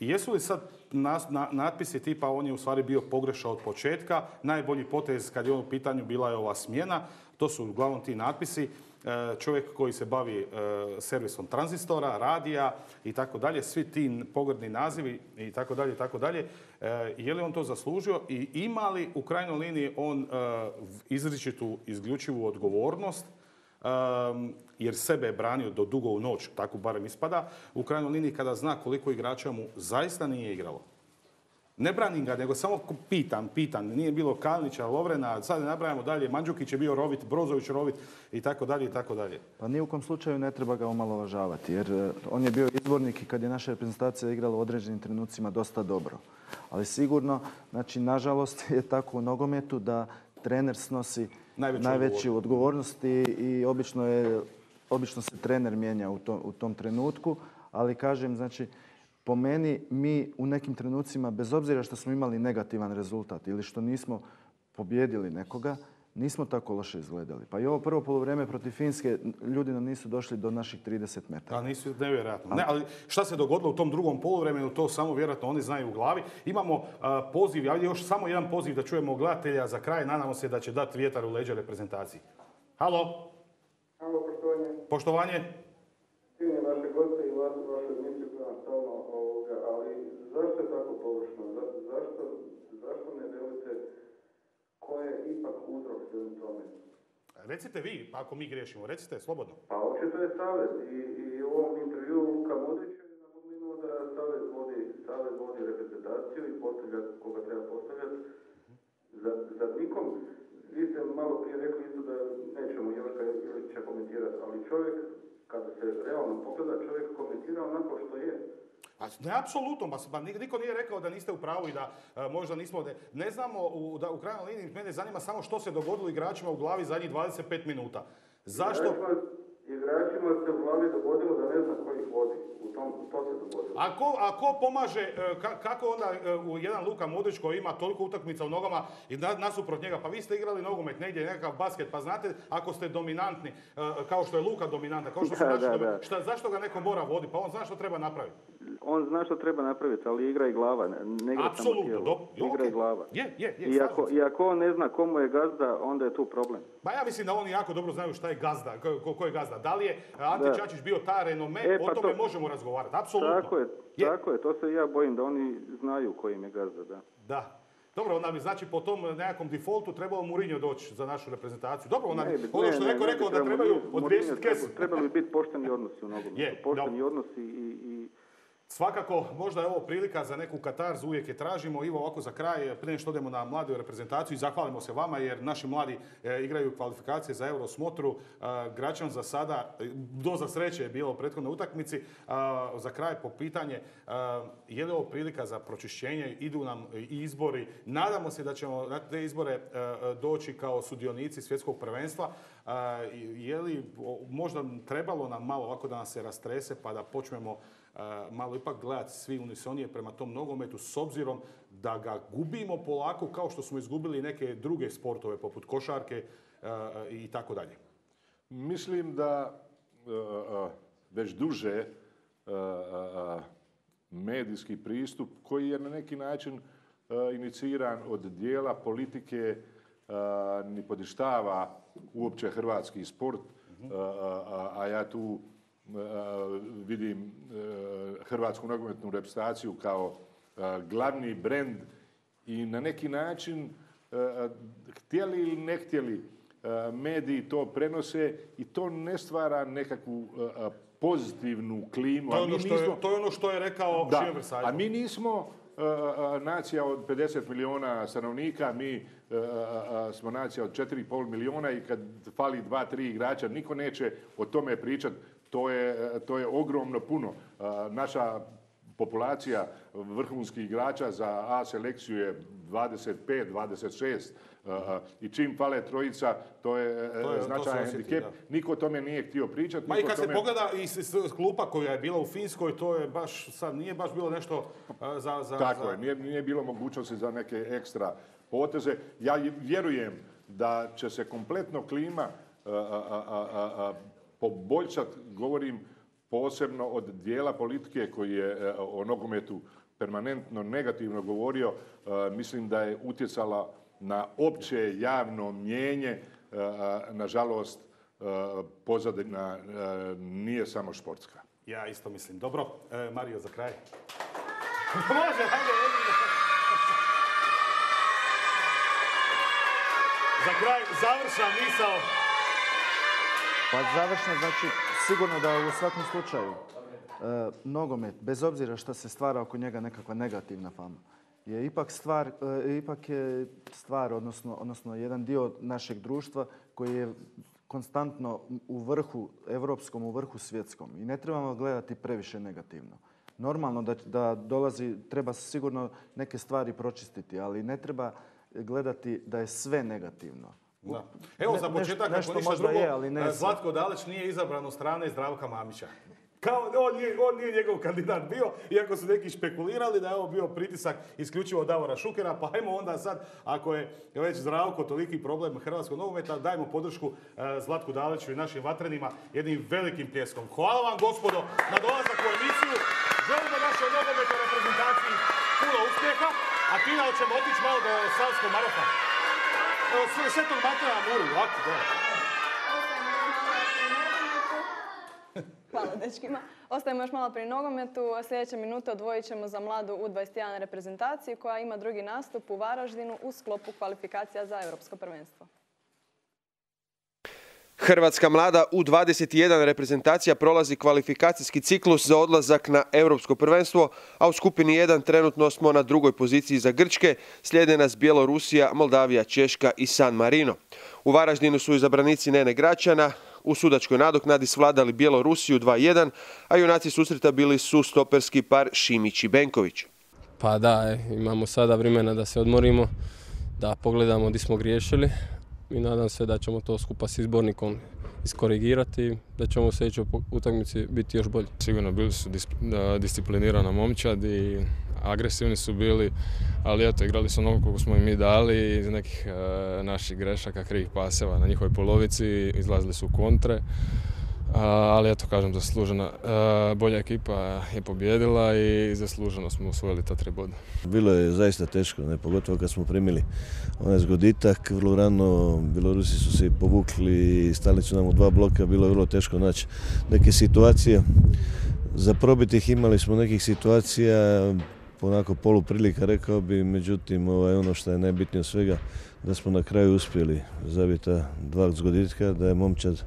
jesu li sad nas- na- natpisi tipa on je u stvari bio pogrešao od početka, najbolji potez kad je on u pitanju bila je ova smjena, to su uglavnom ti natpisi. E, Čovjek koji se bavi e, servisom tranzistora, radija i tako dalje, svi ti pogrdni nazivi i tako dalje, i tako dalje. E, Je li on to zaslužio i ima li u krajnjoj liniji on izričitu izključivu odgovornost jer sebe je branio do dugo u noć, tako barem ispada, u krajnjoj liniji kada zna koliko igrača mu zaista nije igralo. Ne branim ga, nego samo pitam, pitam. Nije bilo Kalnića, Lovrena, sad ne nabrajamo dalje, Mandžukić je bio rovit, Brozović rovit i tako dalje i tako dalje. Pa ni u kom slučaju ne treba ga omalovažavati jer e, on je bio izbornik i kad je naša reprezentacija igrala u određenim trenucima dosta dobro. Ali sigurno, znači nažalost je tako u nogometu da trener snosi Najveću najveću odgovornost i, i obično, je, obično se trener mijenja u, to- u tom trenutku. Ali kažem, znači, po meni mi u nekim trenucima, bez obzira što smo imali negativan rezultat ili što nismo pobjedili nekoga, nismo tako loše izgledali. Pa i ovo prvo polovreme protiv Finske, ljudi nam nisu došli do naših 30 metara. A nisu nevjerojatno. Ne, ali šta se dogodilo u tom drugom poluvremenu, to samo vjerojatno oni znaju u glavi. Imamo a, poziv, ja još samo jedan poziv da čujemo gledatelja za kraj, nadamo se da će dati vjetar u leđa reprezentaciji. Halo, Halo, poštovanje. poštovanje. Cijenim vaše goste i vas, vašu emisiju gledam stalno ovoga, ali zašto je tako površno? Za- zašto, zašto ne velite ko je ipak uzrok svemu tome? Recite vi, ako mi griješimo, recite slobodno. Pa očito je Savez i, i u ovom intervju Luka Modrić je napomenuo da Savez vodi, Savez vodi reprezentaciju i postavlja koga treba postavljati. Zar, zar nikom, vi ste malo prije rekli isto da nećemo Joška Ilića komentirati, ali čovjek, kada se realno pogleda, čovjek komentira onako što je. A ne, apsolutno, pa, nik- niko nije rekao da niste u pravu i da e, možda nismo, ne, ne znamo, u, da u krajnjoj liniji mene zanima samo što se dogodilo igračima u glavi zadnjih 25 minuta. Zašto? Igračima, se u glavi dogodilo da ne zna ko ih vodi. U tom, to se dogodilo. A ko, a ko pomaže, e, ka- kako onda e, u jedan Luka Modrić koji ima toliko utakmica u nogama i na, nasuprot njega, pa vi ste igrali nogomet negdje, nekakav basket, pa znate ako ste dominantni, kao što je Luka dominantan, kao što su Da, naši da, domi- da. šta, zašto ga neko mora voditi, pa on zna što treba napraviti. On zna što treba napraviti, ali igra i glava, ne, igra samo tijelo. dobro, jo, Igra i glava. Je, je, je, I ako, se. I ako on ne zna komu je gazda, onda je tu problem. Pa ja mislim da oni jako dobro znaju šta je gazda, ko, ko- je gazda. Da li je Ante Da. Čačić bio ta renome, E, o pa tome to- možemo razgovarati, apsolutno. Tako je, tako je, to se ja bojim da oni znaju ko im je gazda, da. Da. Dobro, onda bi znači po tom nekakvom defaultu trebao Mourinho doći za našu reprezentaciju. Dobro, onda bi, ono što ne, neko ne rekao da trebaju Mourinho kesu. treba- Trebali bi biti pošteni odnosi u nogometu. Je, Pošteni odnosi i, i Svakako, možda je ovo prilika za neku katarzu, uvijek je tražimo. Ivo, ovako za kraj, prije što odemo na mladu reprezentaciju i zahvalimo se vama jer naši mladi e, igraju kvalifikacije za Eurosmotru. E, Gračan za sada, e, doza sreće je bilo u prethodnoj utakmici. A, za kraj po pitanje, e, je li ovo prilika za pročišćenje, idu nam i izbori. Nadamo se da ćemo na te izbore e, e, doći kao sudionici svjetskog prvenstva. Je li možda trebalo nam malo ovako da nas se rastrese pa da počnemo malo ipak gledati svi unisonije prema tom nogometu s obzirom da ga gubimo polako kao što smo izgubili neke druge sportove poput košarke i tako dalje. Mislim da već duže medijski pristup koji je na neki način iniciran od dijela politike ni podištava uopće hrvatski sport, a ja tu vidim hrvatsku nogometnu reprezentaciju kao glavni brend i na neki način htjeli ili ne htjeli mediji to prenose i to ne stvara nekakvu pozitivnu klimu. To je ono što je, to je, ono što je rekao da, a mi nismo nacija od 50 milijuna stanovnika, mi smo nacija od 4,5 milijuna i kad fali dva, tri igrača, niko neće o tome pričati. To je, to je ogromno puno. Naša populacija vrhunskih igrača za A selekciju je 25, 26 i čim fale trojica, to je, To je- značajan hendikep. da. Niko o tome nije htio pričati. Ma i kad se pogleda iz, klupa koja je bila u Finskoj, to je baš, sad nije baš bilo nešto za... za Tako za... je, nije, nije bilo mogućnosti za neke ekstra poteze. Ja vjerujem da će se kompletno klima a, a, a, a, a, poboljšati, govorim posebno od dijela politike koji je e, o nogometu permanentno negativno govorio, e, mislim da je utjecala na opće javno mjenje, e, nažalost pozadina nije samo športska. Ja isto mislim. Dobro, e, Mario za kraj. Može, ajde, Za kraj, završna misao. Pa završno, znači sigurno da u svakom slučaju e, nogomet, bez obzira što se stvara oko njega nekakva negativna fama, je ipak stvar, e, ipak je stvar, odnosno, odnosno jedan dio našeg društva koji je konstantno u vrhu, evropskom, u vrhu svjetskom. I ne trebamo gledati previše negativno. Normalno da, da dolazi, treba sigurno neke stvari pročistiti, ali ne treba gledati da je sve negativno. Da. Evo za početak, ako ništa drugo, je, ali ne e. Zlatko Dalić nije izabran od strane Zdravka Mamića. Kao on nije, on nije njegov kandidat bio, iako su neki špekulirali da je ovo bio pritisak isključivo Davora Šukera, pa ajmo onda sad, ako je već Zdravko toliki problem hrvatskog nogometa, dajmo podršku e, Zlatku Daliću i našim vatrenima jednim velikim pljeskom. Hvala vam gospodo na dolazak u emisiju. Želimo našoj nogometnoj reprezentaciji puno uspjeha, a Tina ćemo otići malo do Savskog Maroka. Sve, Svetog Matera Muru, ovako, gore. Hvala dečkima. Ostajemo još malo pri nogometu. Sljedeće minute odvojit ćemo za mladu U21 reprezentaciju koja ima drugi nastup u Varaždinu u sklopu kvalifikacija za Europsko prvenstvo. Hrvatska mlada U21 reprezentacija prolazi kvalifikacijski ciklus za odlazak na Europsko prvenstvo, a u skupini 1 trenutno smo na drugoj poziciji za Grčke, slijede nas Bjelorusija, Moldavija, Češka i San Marino. U Varaždinu su izabranici Nene Gračana, u sudačkoj nadoknadi svladali Bjelorusiju 2-1, a junaci susreta bili su stoperski par Šimić i Benković. Pa da, imamo sada vremena da se odmorimo, da pogledamo gdje smo griješili i nadam se da ćemo to skupa s izbornikom iskorigirati da ćemo u sljedećoj utakmici biti još bolji. Sigurno bili su disciplinirana momčad i agresivni su bili, ali eto, igrali su onoliko koliko smo im mi dali iz nekih e, naših grešaka, krivih paseva na njihovoj polovici, izlazili su u kontre. Ali eto, kažem, zaslužena, e, bolja ekipa je pobjedila i zasluženo smo osvojili ta tri boda. Bilo je zaista teško, ne, pogotovo kad smo primili onaj zgoditak, vrlo rano Bjelorusi su se povukli i stali su nam u dva bloka, bilo je vrlo teško naći neke situacije. Za probiti ih imali smo nekih situacija, onako poluprilika rekao bi, međutim ovaj, ono što je najbitnije od svega, da smo na kraju uspjeli zabiti dva zgoditka, da je momčad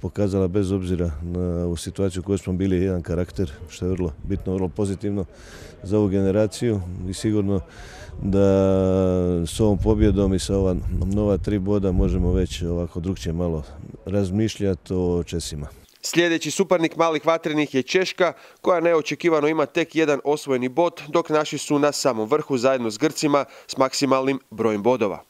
pokazala bez obzira na u situaciju u kojoj smo bili jedan karakter, što je vrlo bitno, vrlo pozitivno za ovu generaciju i sigurno da s ovom pobjedom i sa ova nova tri boda možemo već ovako drugčije malo razmišljati o Česima. Sljedeći suparnik malih vatrenih je Češka, koja neočekivano ima tek jedan osvojeni bod, dok naši su na samom vrhu zajedno s Grcima s maksimalnim brojem bodova.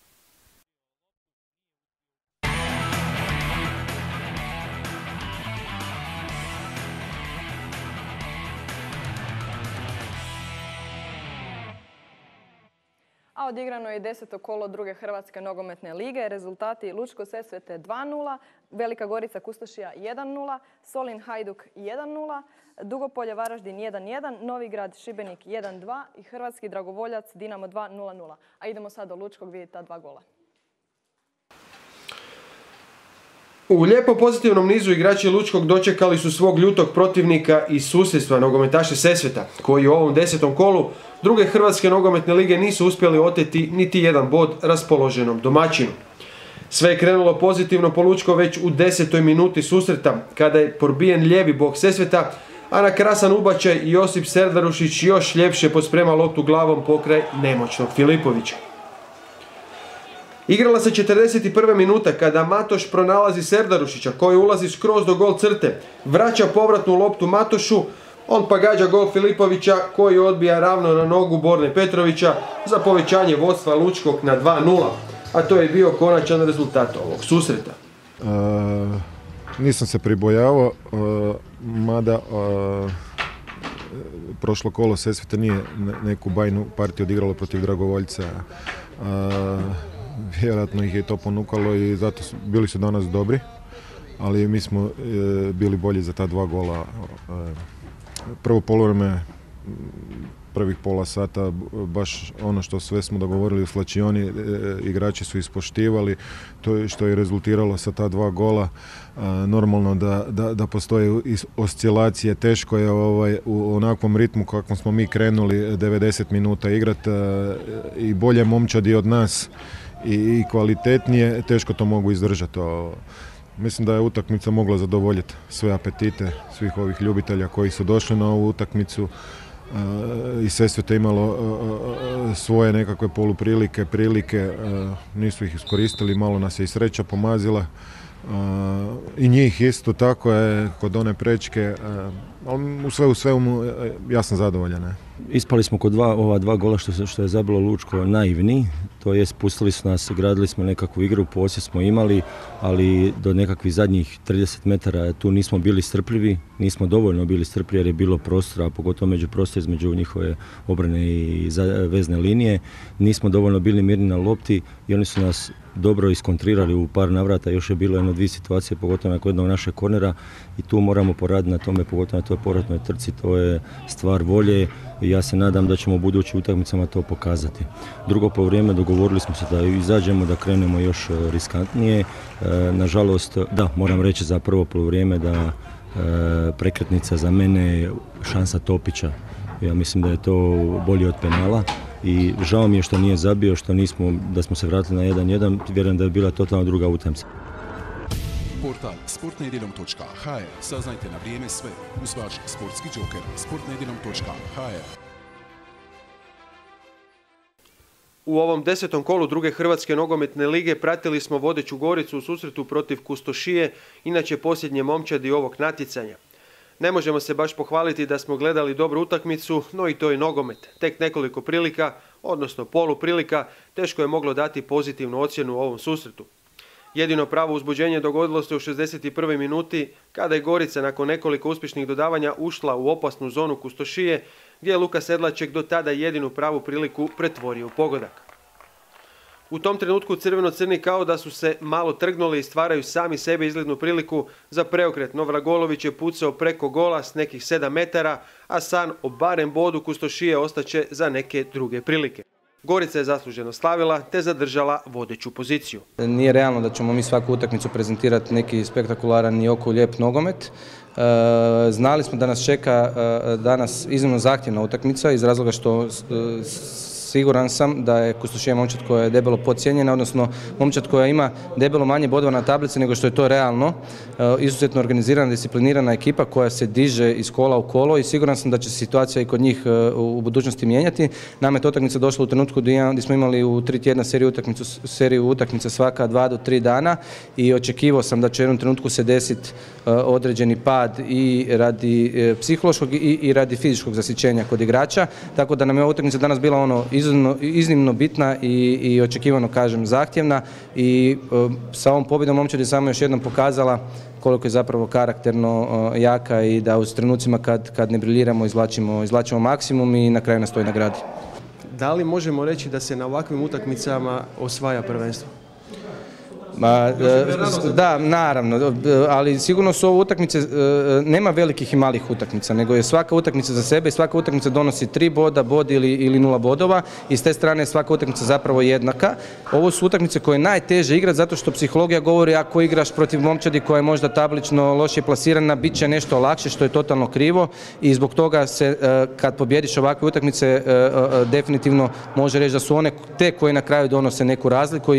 Odigrano je deseto kolo druge Hrvatske nogometne lige. Rezultati Lučko Sesvete 2-0, Velika Gorica Kustošija 1-0, Solin Hajduk 1-0, Dugopolje Varaždin 1-1, Novi Grad Šibenik 1-2 i Hrvatski Dragovoljac Dinamo 2 0-0. A idemo sad do Lučkog vidjeti ta dva gola. U lijepo pozitivnom nizu igrači Lučkog dočekali su svog ljutog protivnika iz susjedstva nogometaše Sesveta, koji u ovom desetom kolu druge Hrvatske nogometne lige nisu uspjeli oteti niti jedan bod raspoloženom domaćinu. Sve je krenulo pozitivno po Lučko već u desetoj minuti susreta, kada je porbijen lijevi bok Sesveta, a na krasan ubačaj Josip Serdarušić još ljepše posprema loptu glavom pokraj nemoćnog Filipovića. Igrala se 41. minuta kada Matoš pronalazi Serdarušića koji ulazi skroz do gol crte. Vraća povratnu loptu Matošu, on pa gađa gol Filipovića koji odbija ravno na nogu Borne Petrovića za povećanje vodstva Lučkog na 2-0. A to je bio konačan rezultat ovog susreta. E, nisam se pribojavao, e, mada e, prošlo kolo Sesvete nije neku bajnu partiju odigralo protiv Dragovoljca vjerojatno ih je to ponukalo i zato su, bili su danas dobri, ali mi smo e, bili bolji za ta dva gola. E, prvo polovreme prvih pola sata baš ono što sve smo dogovorili u slačioni e, igrači su ispoštivali to je što je rezultiralo sa ta dva gola normalno da, da, da postoje oscilacije teško je ovaj, u onakvom ritmu kakvom smo mi krenuli 90 minuta igrati i bolje momčadi od nas i kvalitetnije, teško to mogu izdržati. Mislim da je utakmica mogla zadovoljiti sve apetite svih ovih ljubitelja koji su došli na ovu utakmicu e, i sve sve imalo e, e, svoje nekakve poluprilike, prilike, nisu ih iskoristili, malo nas je i sreća pomazila i njih isto tako je kod one prečke, ali u sve u svemu ja sam zadovoljan. Ispali smo kod dva, ova dva gola što, što je zabilo Lučko naivni, to je spustili su nas, gradili smo nekakvu igru, poslije smo imali, ali do nekakvih zadnjih 30 metara tu nismo bili strpljivi, nismo dovoljno bili strpljivi jer je bilo prostora, pogotovo među prostor između njihove obrane i vezne linije, nismo dovoljno bili mirni na lopti i oni su nas dobro iskontrirali u par navrata, još je bilo jedno dvije situacije, pogotovo nakon jednog našeg kornera i tu moramo poraditi na tome, pogotovo na toj povratnoj trci, to je stvar volje i ja se nadam da ćemo u budućim utakmicama to pokazati. Drugo po vrijeme dogovorili smo se da izađemo, da krenemo još e, riskantnije. E, nažalost, da, moram reći za prvo po vrijeme da e, prekretnica za mene je šansa Topića. Ja mislim da je to bolje od penala i žao mi je što nije zabio, što nismo, da smo se vratili na 1-1, vjerujem da je bila totalno druga utakmica. Portal sportnedjeljom.hr Saznajte na vrijeme sve uz vaš sportski džoker sportnedjeljom.hr U ovom desetom kolu druge Hrvatske nogometne lige pratili smo vodeću Goricu u susretu protiv Kustošije, inače posljednje momčadi ovog natjecanja. Ne možemo se baš pohvaliti da smo gledali dobru utakmicu, no i to je nogomet. Tek nekoliko prilika, odnosno polu prilika, teško je moglo dati pozitivnu ocjenu u ovom susretu. Jedino pravo uzbuđenje dogodilo se u 61. minuti kada je Gorica nakon nekoliko uspješnih dodavanja ušla u opasnu zonu Kustošije gdje je Luka Sedlaček do tada jedinu pravu priliku pretvorio u pogodak. U tom trenutku crveno-crni kao da su se malo trgnuli i stvaraju sami sebe izglednu priliku za preokret. Novragolović je pucao preko gola s nekih 7 metara, a san o barem bodu Kustošije ostaće za neke druge prilike. Gorica je zasluženo slavila te zadržala vodeću poziciju. Nije realno da ćemo mi svaku utakmicu prezentirati neki spektakularan i oko lijep nogomet. E, znali smo da nas čeka e, danas iznimno zahtjevna utakmica iz razloga što e, siguran sam da je Kustušija momčad koja je debelo podcijenjena, odnosno momčad koja ima debelo manje bodova na tablici nego što je to realno. E, izuzetno organizirana, disciplinirana ekipa koja se diže iz kola u kolo i siguran sam da će se situacija i kod njih e, u budućnosti mijenjati. Nama je to utakmica došla u trenutku gdje smo imali u tri tjedna seriju utakmicu, seriju utakmice svaka dva do tri dana i očekivao sam da će u jednom trenutku se desiti e, određeni pad i radi psihološkog i, radi fizičkog zasićenja kod igrača, tako da nam je ova utakmica danas bila ono iznimno, iznimno bitna i, i očekivano kažem zahtjevna i e, sa ovom pobjedom momčad je samo još jednom pokazala koliko je zapravo karakterno e, jaka i da u trenucima kad, kad ne briljiramo izvlačimo, izvlačimo maksimum i na kraju nas to i nagradi. da li možemo reći da se na ovakvim utakmicama osvaja prvenstvo? Ma, e, da, naravno, e, ali sigurno su ovo utakmice, e, nema velikih i malih utakmica, nego je svaka utakmica za sebe i svaka utakmica donosi tri boda, bod ili, ili nula bodova i s te strane je svaka utakmica zapravo jednaka. Ovo su utakmice koje je najteže igrati zato što psihologija govori ako igraš protiv momčadi koja je možda tablično lošije plasirana, bit će nešto lakše što je totalno krivo i zbog toga se kad pobjediš ovakve utakmice definitivno može reći da su one te koje na kraju donose neku razliku.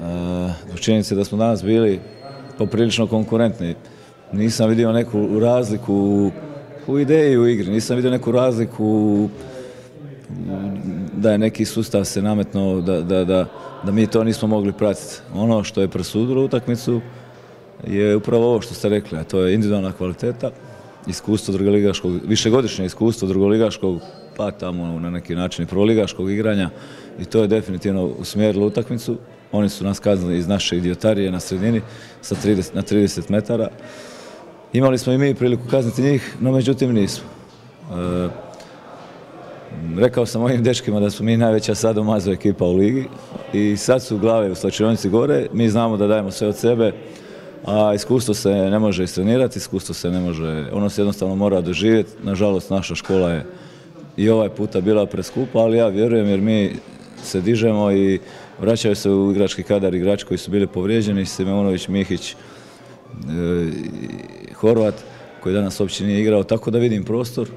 Činjenica da smo danas bili poprilično konkurentni. Nisam vidio neku razliku u ideji u igri, nisam vidio neku razliku da je neki sustav se nametno da, da, da, da mi to nismo mogli pratiti. Ono što je presudilo utakmicu je upravo ovo što ste rekli, a to je individualna kvaliteta, iskustvo drugoligaškog, višegodišnje iskustvo drugoligaškog, pa tamo na neki način i proligaškog igranja i to je definitivno usmjerilo utakmicu. Oni su nas kaznili iz naše idiotarije na sredini sa 30, na 30 metara. Imali smo i mi priliku kazniti njih, no međutim nismo. E, rekao sam ovim dečkima da smo mi najveća sadomazo ekipa u ligi i sad su glave u slačionici gore. Mi znamo da dajemo sve od sebe, a iskustvo se ne može istrenirati, iskustvo se ne može, ono se jednostavno mora doživjeti. Nažalost, naša škola je i ovaj puta bila preskupa, ali ja vjerujem jer mi se dižemo i vraćaju se u igrački kadar igrači koji su bili povrijeđeni, Simeunović, Mihić, e, Horvat, koji danas uopće nije igrao, tako da vidim prostor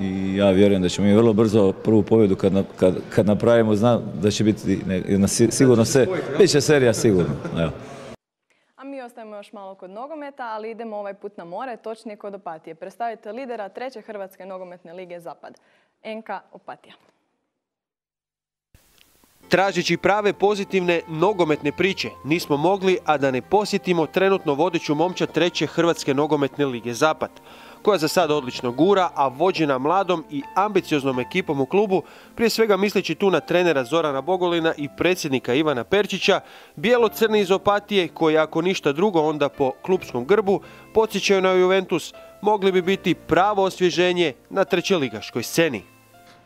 i ja vjerujem da ćemo mi vrlo brzo prvu pobjedu kad, kad, kad napravimo, znam da će biti ne, sigurno se, bit će serija sigurno. Evo. A mi ostajemo još malo kod nogometa, ali idemo ovaj put na more, točnije kod Opatije. Predstavite lidera treće Hrvatske nogometne lige Zapad, NK Opatija. Tražeći prave pozitivne nogometne priče, nismo mogli, a da ne posjetimo trenutno vodeću momča treće Hrvatske nogometne lige Zapad, koja za sad odlično gura, a vođena mladom i ambicioznom ekipom u klubu, prije svega misleći tu na trenera Zorana Bogolina i predsjednika Ivana Perčića, bijelo-crni iz Opatije, koji ako ništa drugo onda po klubskom grbu, podsjećaju na Juventus, mogli bi biti pravo osvježenje na trećeligaškoj sceni.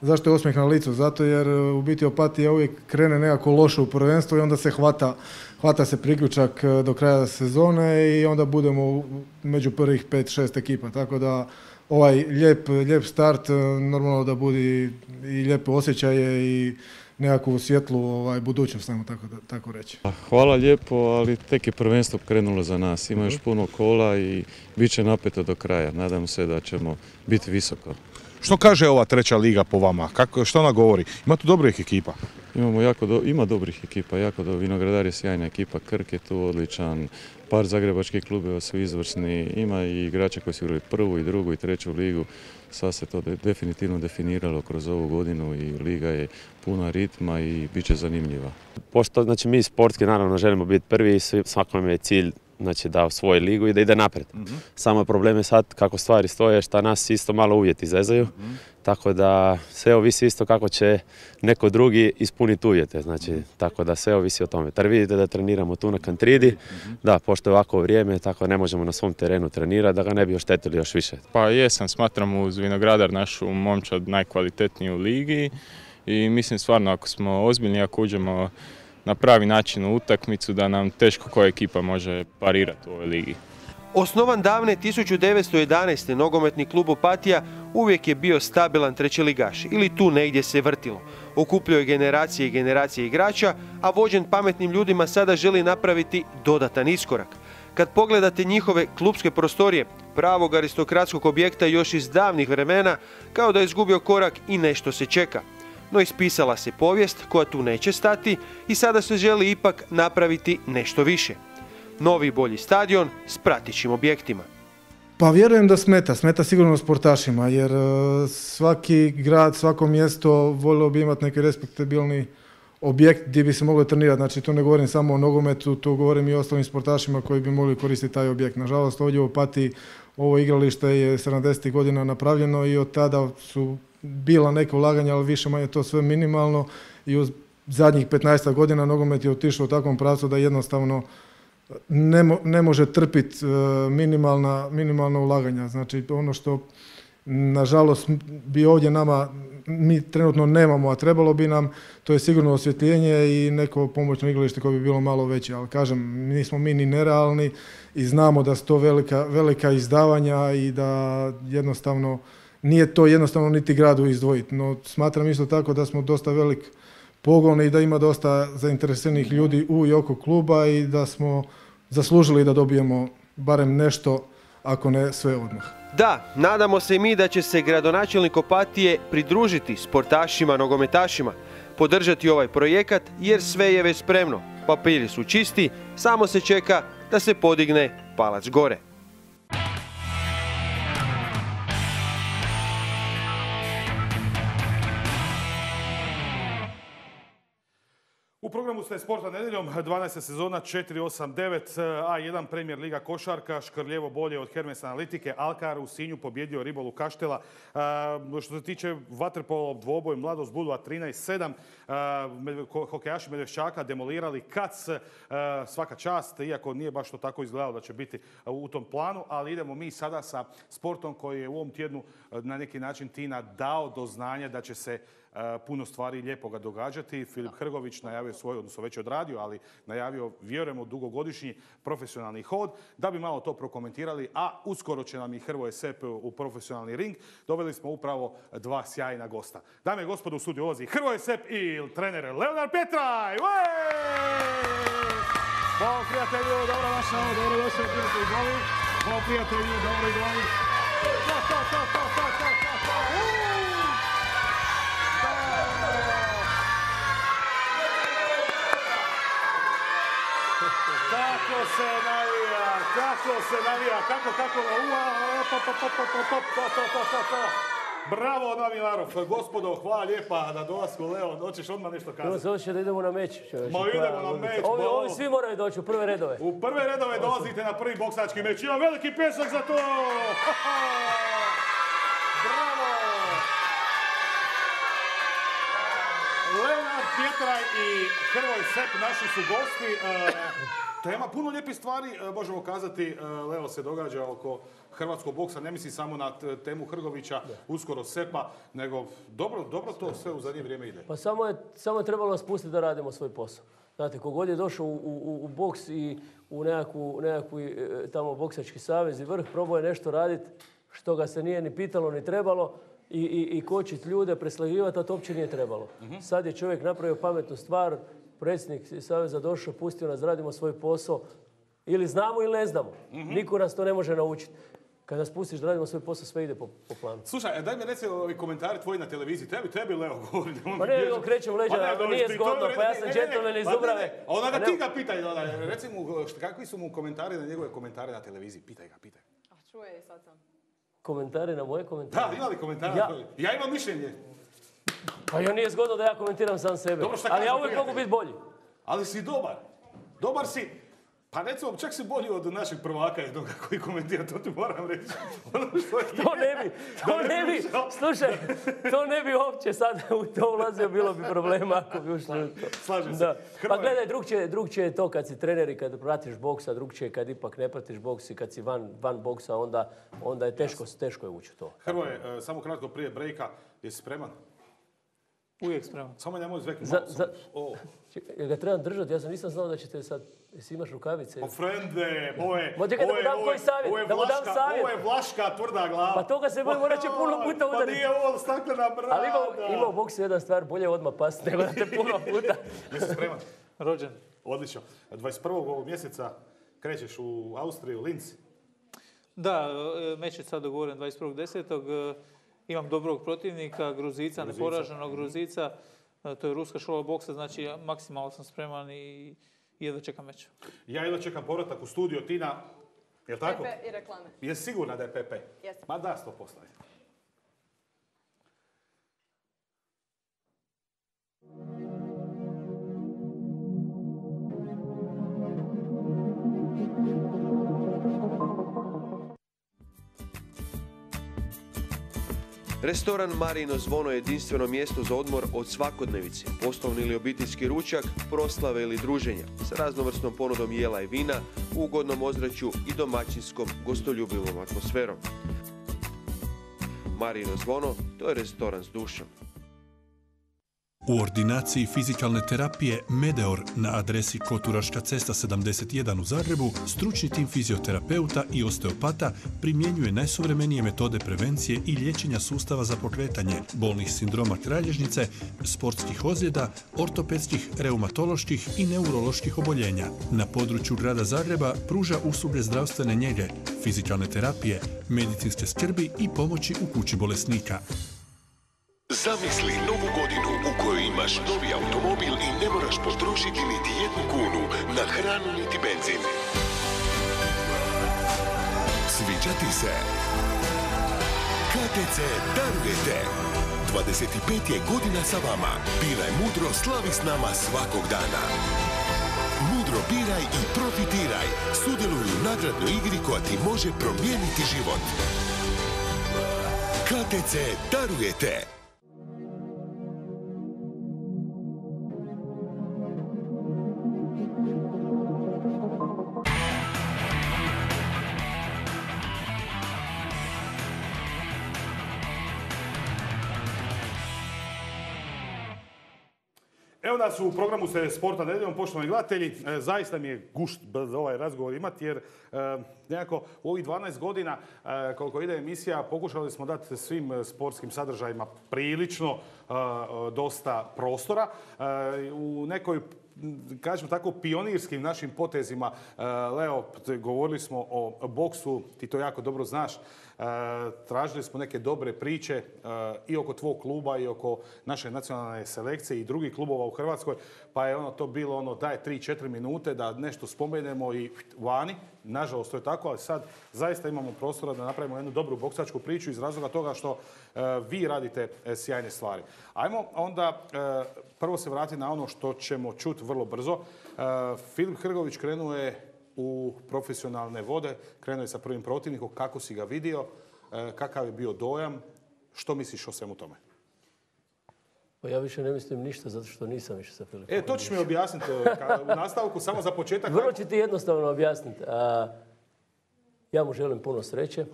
Zašto je osmijeh na licu? Zato jer e, u biti opatija uvijek krene nekako loše u prvenstvo i onda se hvata, hvata se priključak e, do kraja sezone i onda budemo među prvih pet, šest ekipa. Tako da ovaj lijep, lijep start e, normalno da budi i lijepe osjećaje i nekakvu svjetlu ovaj, budućnost, tako, tako reći. Hvala lijepo, ali tek je prvenstvo krenulo za nas. Ima još puno kola i bit će napeto do kraja. Nadam se da ćemo biti visoko. Što kaže ova treća liga po vama? Kako, što ona govori? Ima tu dobrih ekipa? Imamo jako ima dobrih ekipa, jako do, Vinogradar je sjajna ekipa, Krk je tu odličan, par zagrebačkih klubeva su izvrsni, ima i igrača koji su igrali prvu i drugu i treću ligu. Sad se to definitivno definiralo kroz ovu godinu i liga je puna ritma i bit će zanimljiva. Pošto znači, mi sportski naravno želimo biti prvi i svakom je cilj znači da svoju ligu i da ide naprijed. Mm Samo problem je sad kako stvari stoje, šta nas isto malo uvjeti zezaju, mhm. tako da sve ovisi isto kako će neko drugi ispuniti uvjete, znači mhm. tako da sve ovisi o tome. Tar vidite da treniramo tu na Kantridi, mm da, pošto je ovako vrijeme, tako ne možemo na svom terenu trenirati, da ga ne bi oštetili još više. Pa jesam, smatram uz Vinogradar našu momčad najkvalitetniju u ligi i mislim stvarno ako smo ozbiljni, ako uđemo na pravi način u utakmicu da nam teško koja ekipa može parirati u ovoj ligi. Osnovan davne 1911. nogometni klub Opatija uvijek je bio stabilan trećeligaš ili tu negdje se vrtilo. Okupljao je generacije i generacije igrača, a vođen pametnim ljudima sada želi napraviti dodatan iskorak. Kad pogledate njihove klubske prostorije, pravog aristokratskog objekta još iz davnih vremena, kao da je izgubio korak i nešto se čeka no ispisala se povijest koja tu neće stati i sada se želi ipak napraviti nešto više. Novi bolji stadion s pratićim objektima. Pa vjerujem da smeta, smeta sigurno sportašima jer e, svaki grad, svako mjesto volio bi imati neki respektabilni objekt gdje bi se moglo trenirati. Znači tu ne govorim samo o nogometu, tu govorim i o ostalim sportašima koji bi mogli koristiti taj objekt. Nažalost ovdje u Pati ovo igralište je 70. godina napravljeno i od tada su bila neka ulaganja, ali više manje to sve minimalno i u zadnjih 15 godina nogomet je otišao u takvom pravcu da jednostavno ne, ne može trpiti e, minimalna, minimalna ulaganja. Znači ono što nažalost bi ovdje nama mi trenutno nemamo, a trebalo bi nam, to je sigurno osvjetljenje i neko pomoćno igralište koje bi bilo malo veće, ali kažem, nismo mi ni nerealni i znamo da su to velika, velika izdavanja i da jednostavno nije to jednostavno niti gradu izdvojiti, no smatram isto tako da smo dosta velik pogon i da ima dosta zainteresiranih ljudi u i oko kluba i da smo zaslužili da dobijemo barem nešto, ako ne sve odmah. Da, nadamo se i mi da će se gradonačelnik Opatije pridružiti sportašima, nogometašima, podržati ovaj projekat jer sve je već spremno. Papiri su čisti, samo se čeka da se podigne palac gore. Ste Sporta nedjeljom, 12. sezona 489, A1 Premier Liga Košarka, Škrljevo bolje od Hermes Analitike, Alkar u Sinju pobjedio Ribolu Kaštela. Što se tiče Vaterpolo dvoboj Mladost Budva 13-7, e, hokejaši Medveščaka demolirali Kac, svaka čast, iako nije baš to tako izgledalo da će biti u tom planu, ali idemo mi sada sa sportom koji je u ovom tjednu na neki način Tina dao do znanja da će se puno stvari lijepoga događati. Filip Hrgović najavio svoj, odnosno već je odradio, ali najavio, vjerujemo, dugogodišnji profesionalni hod. Da bi malo to prokomentirali, a uskoro će nam i Hrvoje Sep u profesionalni ring, doveli smo upravo dva sjajna gosta. Dame i gospodo, u studiju ulazi Hrvoje Sep i trener Leonard Petraj! Bravo prijatelju, dobro došao, dobro došao prijatelju, prijatelju, dobro to, to, to, to, to. Kako se navija, kako se navija, kako, kako, ua, pa, pa, pa, pa, pa, pa, pa, pa, pa, pa, pa. Bravo Navilarov, gospodo, hvala lijepa na dolasku, Leo, hoćeš odmah nešto Prvo kazati. se hoće da idemo na meč. Ma idemo na meč, Ovi, ovi svi moraju doći u prve redove. U prve redove dolazite na prvi boksački meč. Ima veliki pesak za to! Bravo! Leonard Pjetraj i Hrvoj Sep naši su gosti. E, tema puno lijepih stvari, e, možemo kazati, Leo se događa oko hrvatskog boksa, ne mislim samo na temu Hrgovića, uskoro Sepa, nego dobro, dobro to sve u zadnje vrijeme ide. Pa samo je, samo je trebalo nas pustiti da radimo svoj posao. Znate, kogod je došao u, u, u boks i u nekakvu, nekakvu e, tamo boksački savez i vrh, probao je nešto raditi što ga se nije ni pitalo ni trebalo i, i, i kočit ljude, preslagivati, a to uopće nije trebalo. Sad je čovjek napravio pametnu stvar, predsjednik saveza došao, pustio nas, da radimo svoj posao. Ili znamo ili ne znamo. Niko nas to ne može naučiti. Kad nas pustiš da radimo svoj posao, sve ide po, po planu. Slušaj, daj mi reci ovi komentari tvoji na televiziji. Tebi, tebi Leo govori. Pa ne, bježi. okrećem leđa, Pa ne, nije zgodno, u pa ja sam džentlmen iz pa Dubrave. ne, A onda ga Pa ti ga pitaj, da, da, reci mu šta- kakvi su mu komentari na njegove komentare na televiziji. Pitaj ga, pitaj. A čuje i sad sam. Komentari na moje komentare? Da, ima li komentara? Ja, Ja imam mišljenje. Pa ja nije zgodno da ja komentiram sam sebe. Dobro, šta Ali ja uvijek mogu biti bolji. Ali si dobar. Dobar si. Pa recimo, čak si bolji od našeg prvaka jednoga koji komentira, to ti moram reći. Ono što je- To ne bi, to ne bi, slušaj, to ne bi uopće sad u to ulazio, bilo bi problema ako bi ušli u to. Slažem se. Da. Pa gledaj, drugčije, drugčije je to kad si trener i kad pratiš boksa, drugčije je kad ipak ne pratiš boks i kad si van, van boksa, onda, onda je teško, teško je ući u to. Hrvoje, e, samo kratko prije brejka, jesi spreman? Uvijek spreman. Samo nemoj zveknuti Za- malo. za- O. Čekaj, jel ga trebam držati? Ja sam nisam znao da ćete sad, jesi imaš rukavice? Pa frende, ovo je... Ma čekaj da mu dam koji je- savjet, ovo je da mu dam savjet. Ovo je vlaška tvrda glava. Pa toga se bojim, morat će puno puta Pa udariti. nije ovo staklena brada. Ali ima, ima u boksu jedna stvar, bolje odmah pasti nego da te puno puta. Jesi spreman? Rođen. Odlično. 21. ovog mjeseca krećeš u Austriju, Linz. Da, e, meč je sad dogovoren 21.10. Imam dobrog protivnika, Gruzica, Gruzica. neporaženog Gruzica. E, To je ruska škola boksa, znači maksimalno sam spreman i jedva čekam meč. Ja jedno čekam povratak u studio Tina. Jel tako? Pepe i reklame. Jesi sigurna da je Pepe? Jesam. Ma da, 100%. ajde. Restoran Marino Zvono je jedinstveno mjesto za odmor od svakodnevice, poslovni ili obiteljski ručak, proslave ili druženja, s raznovrsnom ponudom jela i vina, ugodnom ozračju i domaćinskom gostoljubivom atmosferom. Marino Zvono, to je restoran s dušom. U ordinaciji fizikalne terapije Medeor na adresi Koturaška cesta 71 u Zagrebu stručni tim fizioterapeuta i osteopata primjenjuje najsuvremenije metode prevencije i liječenja sustava za pokretanje bolnih sindroma kralježnice, sportskih ozljeda, ortopedskih, reumatoloških i neuroloških oboljenja. Na području grada Zagreba pruža usluge zdravstvene njege, fizikalne terapije, medicinske skrbi i pomoći u kući bolesnika. Zamisli novu godinu u kojoj imaš novi automobil i ne moraš potrošiti niti jednu kunu na hranu niti benzin. Sviđa ti se? KTC darujete. 25 je godina sa vama. Biraj mudro, slavi s nama svakog dana. Mudro biraj i profitiraj. Sudjeluj u nagradnoj igri koja ti može promijeniti život. KTC darujete. Evo nas u programu se Sporta nedeljom, poštovani gledatelji. E, Zaista mi je gušt za ovaj razgovor imati jer e, nekako u ovih 12 godina e, koliko ide emisija pokušali smo dati svim sportskim sadržajima prilično e, dosta prostora. U nekoj kažemo tako, pionirskim našim potezima. Leo, govorili smo o boksu, ti to jako dobro znaš. E, Tražili smo neke dobre priče e, i oko tvog kluba i oko naše nacionalne selekcije i drugih klubova u Hrvatskoj, pa je ono to bilo ono daj 3-4 minute da nešto spomenemo i vani. Nažalost, to je tako, ali sad zaista imamo prostora da napravimo jednu dobru boksačku priču iz razloga toga što e, vi radite sjajne stvari. Ajmo onda prvo se vratiti na ono što ćemo čuti vrlo brzo. Filip Hrgović krenuo je u profesionalne vode, krenuo je sa prvim protivnikom, kako si ga vidio, e, kakav je bio dojam, što misliš o svemu tome? Pa ja više ne mislim ništa zato što nisam više sa Filipom. E, to ćeš mi objasniti e, u nastavku, samo za početak. Vrlo ću ti jednostavno objasniti. Ja mu želim puno sreće.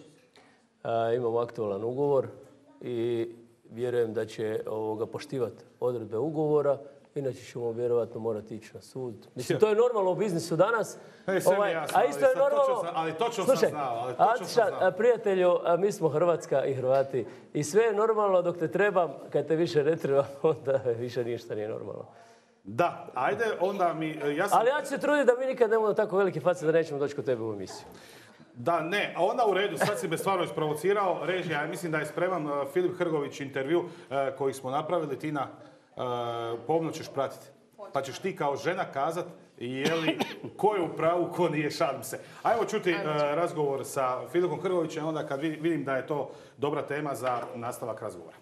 Imamo aktualan ugovor i vjerujem da će ovoga poštivati odredbe ugovora. Inače ćemo vjerojatno morati ići na sud. Mislim, to je normalno u biznisu danas. E, Ovaj, jasno, a isto je normalno... ali točno sam znao, Antiša, prijatelju, mi smo Hrvatska i Hrvati. I sve je normalno dok te trebam, kad te više ne trebam, onda više ništa nije normalno. Da, ajde, onda mi, e, ja sam... Ali ja ću se truditi da mi nikad ne budemo tako veliki face da nećemo doći kod tebe u emisiju. Da, ne, a onda u redu, sad si me stvarno isprovocirao. Režija, ja mislim da je spreman uh, Filip Hrgović intervju koji smo napravili. Tina, pomno ćeš pratiti. Pa ćeš ti kao žena kazat je li ko je u pravu, ko nije, šalim se. Ajmo čuti uh, razgovor sa Filipom Hrgovićem, onda kad vidi- vidim da je to dobra tema za nastavak razgovora.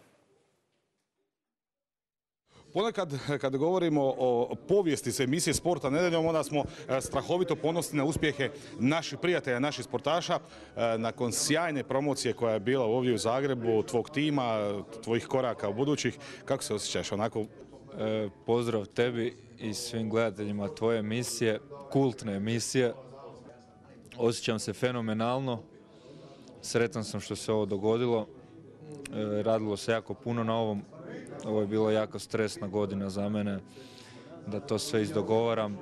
Ponekad kad govorimo o povijesti se emisije Sporta nedeljom, onda smo e, strahovito ponosni na uspjehe naših prijatelja, naših sportaša. E, Nakon sjajne promocije koja je bila ovdje u Zagrebu, tvog tima, tvojih koraka u budućih, kako se osjećaš onako? E, pozdrav tebi i svim gledateljima tvoje emisije, kultne emisije. Osjećam se fenomenalno. Sretan sam što se ovo dogodilo. Radilo se jako puno na ovom. Ovo je bilo jako stresna godina za mene da to sve izdogovaram.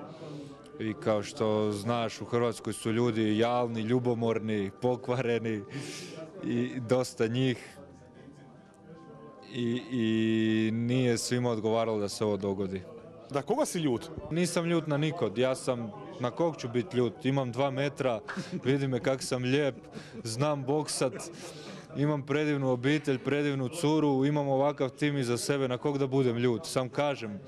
I kao što znaš, u Hrvatskoj su ljudi jalni, ljubomorni, pokvareni i dosta njih i, i nije svima odgovaralo da se ovo dogodi. Da, koga si ljut? Nisam ljut na nikod, ja sam, na kog ću biti ljut? Imam dva metra, vidi me kak sam lijep, znam boksat, imam predivnu obitelj, predivnu curu, imam ovakav tim iza sebe, na kog da budem ljut? Sam kažem,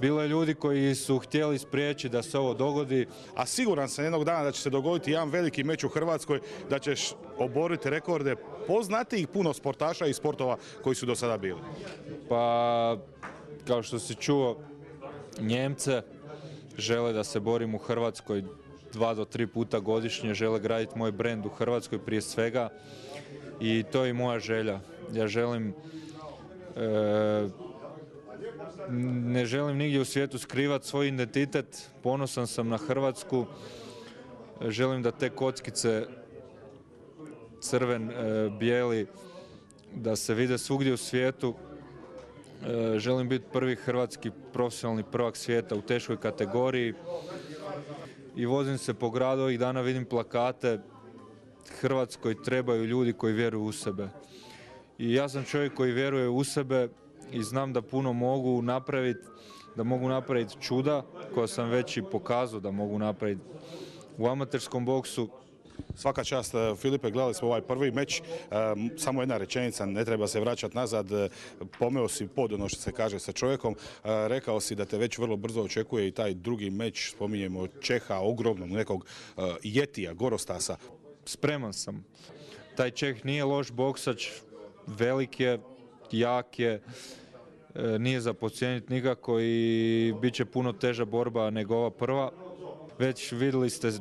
bilo je ljudi koji su htjeli spriječiti da se ovo dogodi. A siguran sam jednog dana da će se dogoditi jedan veliki meč u Hrvatskoj, da ćeš oboriti rekorde poznatijih puno sportaša i sportova koji su do sada bili. Pa, kao što si čuo, Njemce žele da se borim u Hrvatskoj dva do tri puta godišnje, žele graditi moj brend u Hrvatskoj prije svega i to je i moja želja. Ja želim e, ne želim nigdje u svijetu skrivati svoj identitet, ponosan sam na Hrvatsku, želim da te kockice crven, e, bijeli, da se vide svugdje u svijetu. E, želim biti prvi hrvatski profesionalni prvak svijeta u teškoj kategoriji. I vozim se po gradu ovih dana, vidim plakate Hrvatskoj trebaju ljudi koji vjeruju u sebe. I ja sam čovjek koji vjeruje u sebe i znam da puno mogu napraviti, da mogu napraviti čuda koja sam već i pokazao da mogu napraviti u amaterskom boksu. Svaka čast, e, Filipe, gledali smo ovaj prvi meč, e, samo jedna rečenica, ne treba se vraćati nazad, e, pomeo si pod ono što se kaže sa čovjekom, rekao si da te već vrlo brzo očekuje i taj drugi meč, spominjemo Čeha, ogromnog nekog Jetija, Gorostasa. Spreman sam. Taj Čeh nije loš boksač, velik je, jak je, nije za podcijeniti nikako i bit će puno teža borba nego ova prva. Već vidjeli ste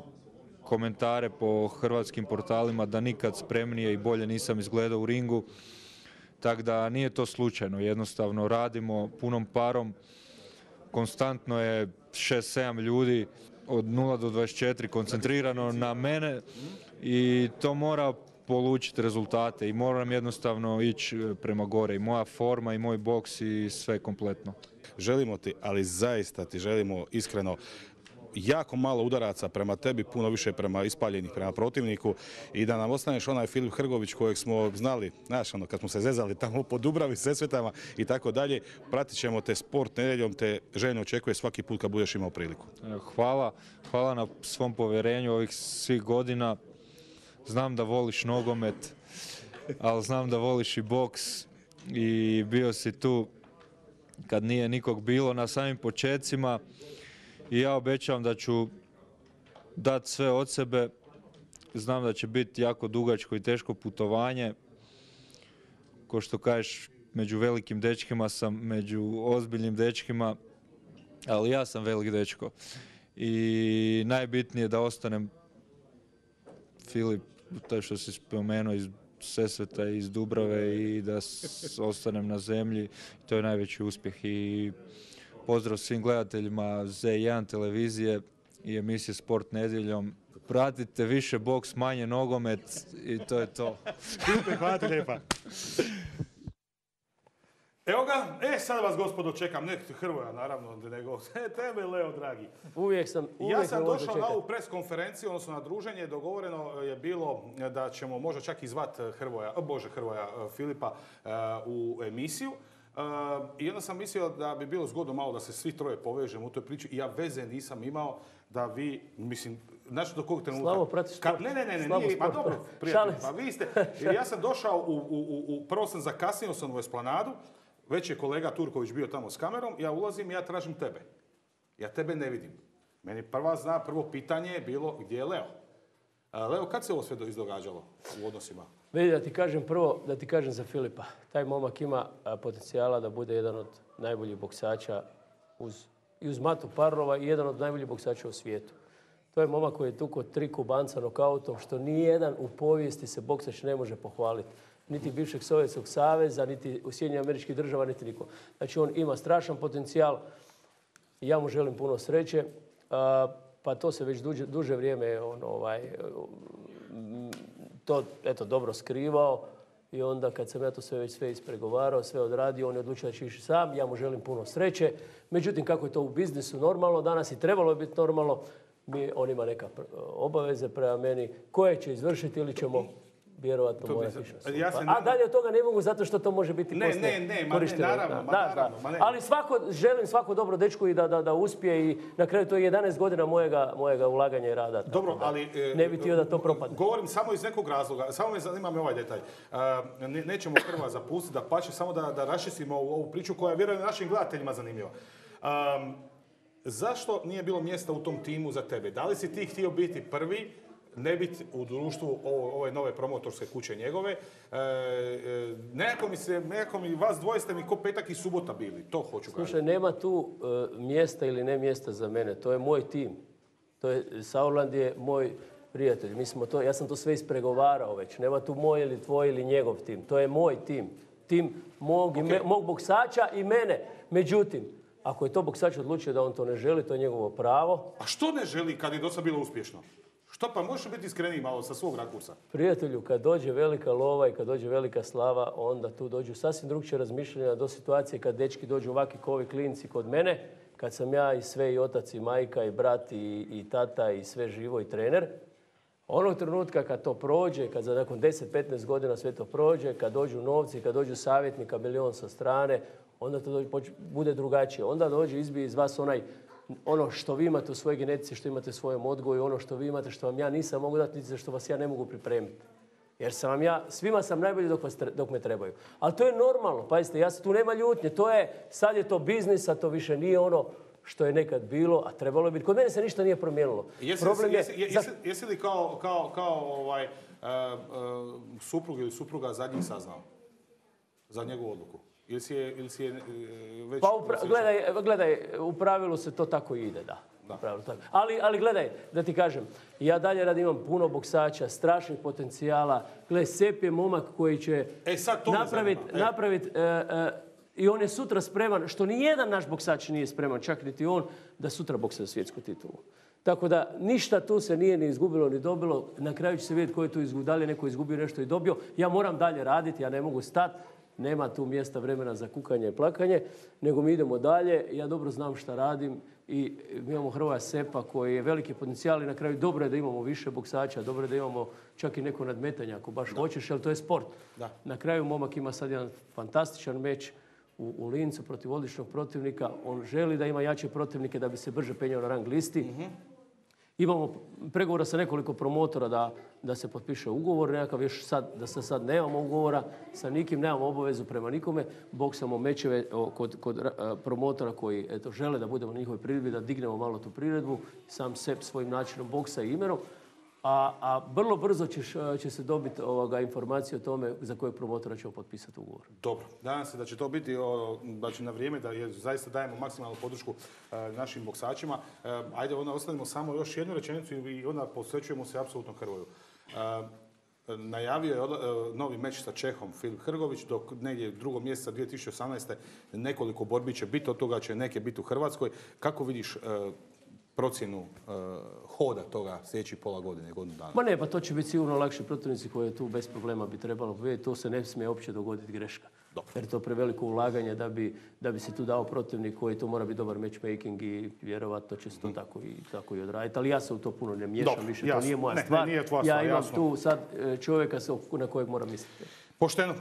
komentare po hrvatskim portalima da nikad spremnije i bolje nisam izgledao u ringu. Tako da nije to slučajno, jednostavno radimo punom parom. Konstantno je 6-7 ljudi od 0 do 24 koncentrirano na mene i to mora polučiti rezultate i moram jednostavno ići prema gore i moja forma i moj boks i sve kompletno. Želimo ti, ali zaista ti želimo iskreno jako malo udaraca prema tebi, puno više prema ispaljenih, prema protivniku i da nam ostaneš onaj Filip Hrgović kojeg smo znali, znaš ono, kad smo se zezali tamo po Dubravi, Sesvetama i tako dalje, pratit ćemo te sport nedjeljom, te željno očekuje svaki put kad budeš imao priliku. Hvala, hvala na svom povjerenju ovih svih godina. Znam da voliš nogomet, ali znam da voliš i boks i bio si tu kad nije nikog bilo na samim početcima i ja obećavam da ću dati sve od sebe. Znam da će biti jako dugačko i teško putovanje. Ko što kažeš, među velikim dečkima sam, među ozbiljnim dečkima, ali ja sam velik dečko. I najbitnije je da ostanem Filip, to što si spomenuo iz Sesveta, iz Dubrave i da ostanem na zemlji. To je najveći uspjeh i Pozdrav svim gledateljima Z1 televizije i emisije Sport nedjeljom. Pratite više boks, manje nogomet i to je to. hvala lijepa. Evo ga, e sad vas gospodo čekam, ne Hrvoja naravno, nego tebe Leo dragi. Uvijek sam, uvijek Ja sam došao na ovu pres konferenciju, odnosno na druženje, dogovoreno je bilo da ćemo možda čak i zvat Hrvoja, bože Hrvoja, Filipa u emisiju. I onda sam mislio da bi bilo zgodno malo da se svi troje povežemo u toj priči. I ja veze nisam imao da vi, mislim, znači do kog trenutka... Slavo, pratiš Ka, ne, ne, ne, ne, nije, pa dobro, prijatelj, pa vi ste, jer ja sam došao, u, u, u, prvo sam zakasnio sam u esplanadu, već je kolega Turković bio tamo s kamerom, ja ulazim i ja tražim tebe. Ja tebe ne vidim. Meni prva zna, prvo pitanje je bilo gdje je Leo. Leo, kad se ovo sve izdogađalo u odnosima? Vidi da ti kažem prvo, da ti kažem za Filipa. Taj momak ima potencijala da bude jedan od najboljih boksača uz, i uz Matu Parlova i jedan od najboljih boksača u svijetu. To je momak koji je tu kod tri kubanca nokautom, što nijedan u povijesti se boksač ne može pohvaliti. Niti bivšeg Sovjetskog saveza, niti u Sjedinjenih američkih država, niti niko. Znači on ima strašan potencijal ja mu želim puno sreće. pa to se već duže, duže vrijeme on, ovaj, to eto, dobro skrivao i onda kad sam ja to sve već sve ispregovarao, sve odradio, on je odlučio da će ići sam, ja mu želim puno sreće. Međutim, kako je to u biznisu normalno, danas i trebalo biti normalno, mi, on ima neka obaveze prema meni koje će izvršiti ili ćemo vjerojatno mora ja A dalje od toga ne mogu zato što to može biti ne, ne, ne, ma ne, naravno, ma naravno, ma ne. Ali svako, želim svako dobro dečku i da, da, da uspije i na kraju to je 11 godina mojega, mojega ulaganja i rada. Dobro, ali... E, ne bi htio da to propadne. Govorim samo iz nekog razloga, samo me zanima me ovaj detalj. ne, nećemo prva zapustiti, da pače, samo da, da raščistimo ovu, ovu priču koja je vjerujem našim gledateljima zanimljiva. zašto nije bilo mjesta u tom timu za tebe? Da li si ti htio biti prvi ne biti u društvu ove nove promotorske kuće njegove. E, e, nekako mi se, nekako mi vas dvoje ste mi ko petak i subota bili, to hoću Slušaj, nema tu e, mjesta ili ne mjesta za mene, to je moj tim. To je, Sauerland je moj prijatelj. Mi smo to, ja sam to sve ispregovarao već. Nema tu moj ili tvoj ili njegov tim. To je moj tim. Tim mog, mog boksača i mene. Međutim, ako je to boksač odlučio da on to ne želi, to je njegovo pravo. A što ne želi kad je do bilo uspješno? Što pa možeš biti iskreniji malo sa svog rakursa? Prijatelju, kad dođe velika lova i kad dođe velika slava, onda tu dođu sasvim drugčije razmišljanja do situacije kad dečki dođu ovakvi ko ovi klinci kod mene, kad sam ja i sve i otac i majka i brat i, i tata i sve živo i trener. Onog trenutka kad to prođe, kad za nakon 10-15 godina sve to prođe, kad dođu novci, kad dođu savjetnika milion sa strane, onda to dođe- bude drugačije. Onda dođe izbije iz vas onaj ono što vi imate u svojoj genetici, što imate u svojem odgoju, ono što vi imate, što vam ja nisam mogu dati, niti za što vas ja ne mogu pripremiti. Jer sam vam ja, svima sam najbolji dok, vas dok me trebaju. Ali to je normalno, pazite, ja tu nema ljutnje, to je, sad je to biznis, a to više nije ono što je nekad bilo, a trebalo je biti. Kod mene se ništa nije promijenilo. Jesi, Problem je, jesi, za- jesi, jesi li kao, kao, kao ovaj, e, e, suprug ili supruga zadnji saznao za njegovu odluku? Ili si je, ili si je e, već... Pa gledaj, gledaj, u pravilu se to tako ide, da. Tako. Ali, ali gledaj, da ti kažem, ja dalje radim, imam puno boksača, strašnih potencijala. Gledaj, Sep je momak koji će E, napraviti, napravit, e, e, i on je sutra spreman, što ni jedan naš boksač nije spreman, čak niti on, da sutra boksa za svjetsku titulu. Tako da ništa tu se nije ni izgubilo ni dobilo. Na kraju će se vidjeti ko je tu izgubio, da li je neko izgubio nešto i dobio. Ja moram dalje raditi, ja ne mogu stati. Nema tu mjesta vremena za kukanje i plakanje, nego mi idemo dalje. Ja dobro znam šta radim i mi imamo Hrvoja Sepa koji je veliki potencijal i na kraju dobro je da imamo više boksača, dobro je da imamo čak i neko nadmetanje ako baš hoćeš, jer to je sport. Da. Na kraju momak ima sad jedan fantastičan meč u, u Lincu protiv odličnog protivnika. On želi da ima jače protivnike da bi se brže penjao na rang listi. Imamo pregovora sa nekoliko promotora da, da se potpiše ugovor, nekakav još sad, da se sad nemamo ugovora sa nikim, nemamo obavezu prema nikome, boksamo mečeve o, kod, kod ra- promotora koji eto, žele da budemo na njihovoj priredbi, da dignemo malo tu priredbu, sam sep svojim načinom boksa i imenom. A, a vrlo brzo ćeš, e, će se dobiti ovoga, informacije o tome za kojeg promotora ćemo potpisati ugovor. Dobro, nadam se da će to biti o, na vrijeme, da je, zaista dajemo maksimalnu podršku e, našim boksačima. E, ajde, onda ostavimo samo još jednu rečenicu i onda posvećujemo se apsolutno Hrvoju. E, najavio je novi meč sa Čehom Filip Hrgović, dok negdje drugog mjeseca 2018. nekoliko borbi će biti, od toga će neke biti u Hrvatskoj. Kako vidiš procjenu e, hoda toga sljedećih pola godine, godinu dana? Ma ne, pa to će biti sigurno lakši protivnici koje tu bez problema bi trebalo pobijediti. To se ne smije uopće dogoditi greška. Jer je to preveliko ulaganje da bi, da bi se tu dao protivnik koji to mora biti dobar matchmaking i vjerojatno će se to tako i, tako i odraditi. Ali ja se u to puno ne miješam Dobro, više, to nije moja Ne, ne, stvar. ja imam jasno. tu sad e, čovjeka na kojeg moram misliti. Pošteno. E,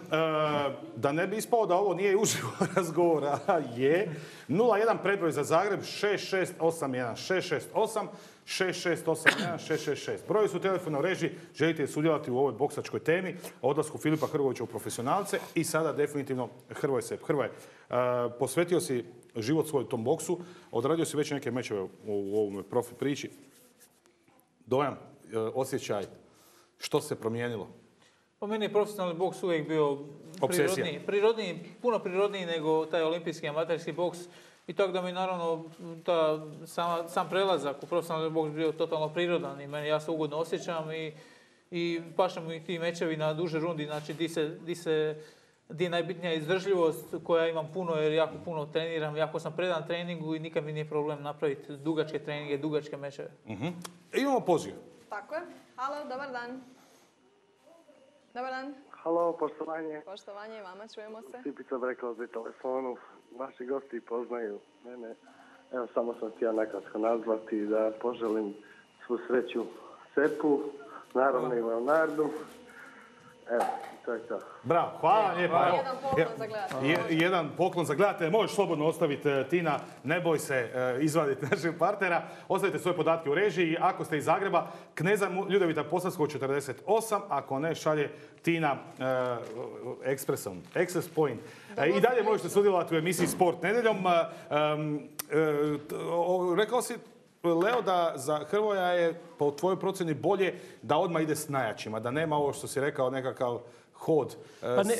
da ne bi ispao da ovo nije uživo razgovor, a je. 01 predbroj za Zagreb 6681 668 6681 666. Brojevi su telefona u režiji, želite sudjelovati u ovoj boksačkoj temi, odlasku Filipa Hrvovića u profesionalce i sada definitivno Hrvoje Sep. Hrvoje, e, posvetio si život svoj tom boksu, odradio si već neke mečeve u, u ovome profi priči. Dojam, e, osjećaj, što se promijenilo? Po meni je profesionalni boks uvijek bio prirodniji, prirodniji, puno prirodniji nego taj olimpijski amaterski boks. I tako da mi naravno ta, sama, sam prelazak u profesionalni boks bio totalno prirodan i meni ja se ugodno osjećam i, i paše mi ti mečevi na duže rundi, znači di se, di se di je najbitnija izdržljivost koja imam puno jer jako puno treniram, jako sam predan treningu i nikad mi nije problem napraviti dugačke treninge, dugačke mečeve. Mhm. Imamo poziv. Tako je. Halo, dobar dan. Dobar dan. Halo, poštovanje. Poštovanje i vama, čujemo se. Stipica rekao za telefonu. Vaši gosti poznaju mene. Evo, samo sam htio nekratko nazvati da poželim svu sreću Sepu, naravno i Leonardu. Evo, to je to. Bravo, hvala vam lijepa. Jedan poklon za gledatelje. je- jedan poklon za gledatelje. Možeš slobodno ostaviti e, Tina, ne boj se e, izvaditi našeg partnera. Ostavite svoje podatke u režiji. Ako ste iz Zagreba, Kneza Ljudevita Posavskog 48, ako ne šalje Tina e, ekspresom, Access Point. E, I dalje možete sudjelovati u emisiji Sport o- rekao si Leo, da za Hrvoja je po tvojoj procjeni bolje da odmah ide s najjačima, da nema ovo što si rekao nekakav hod. e, Pa ne,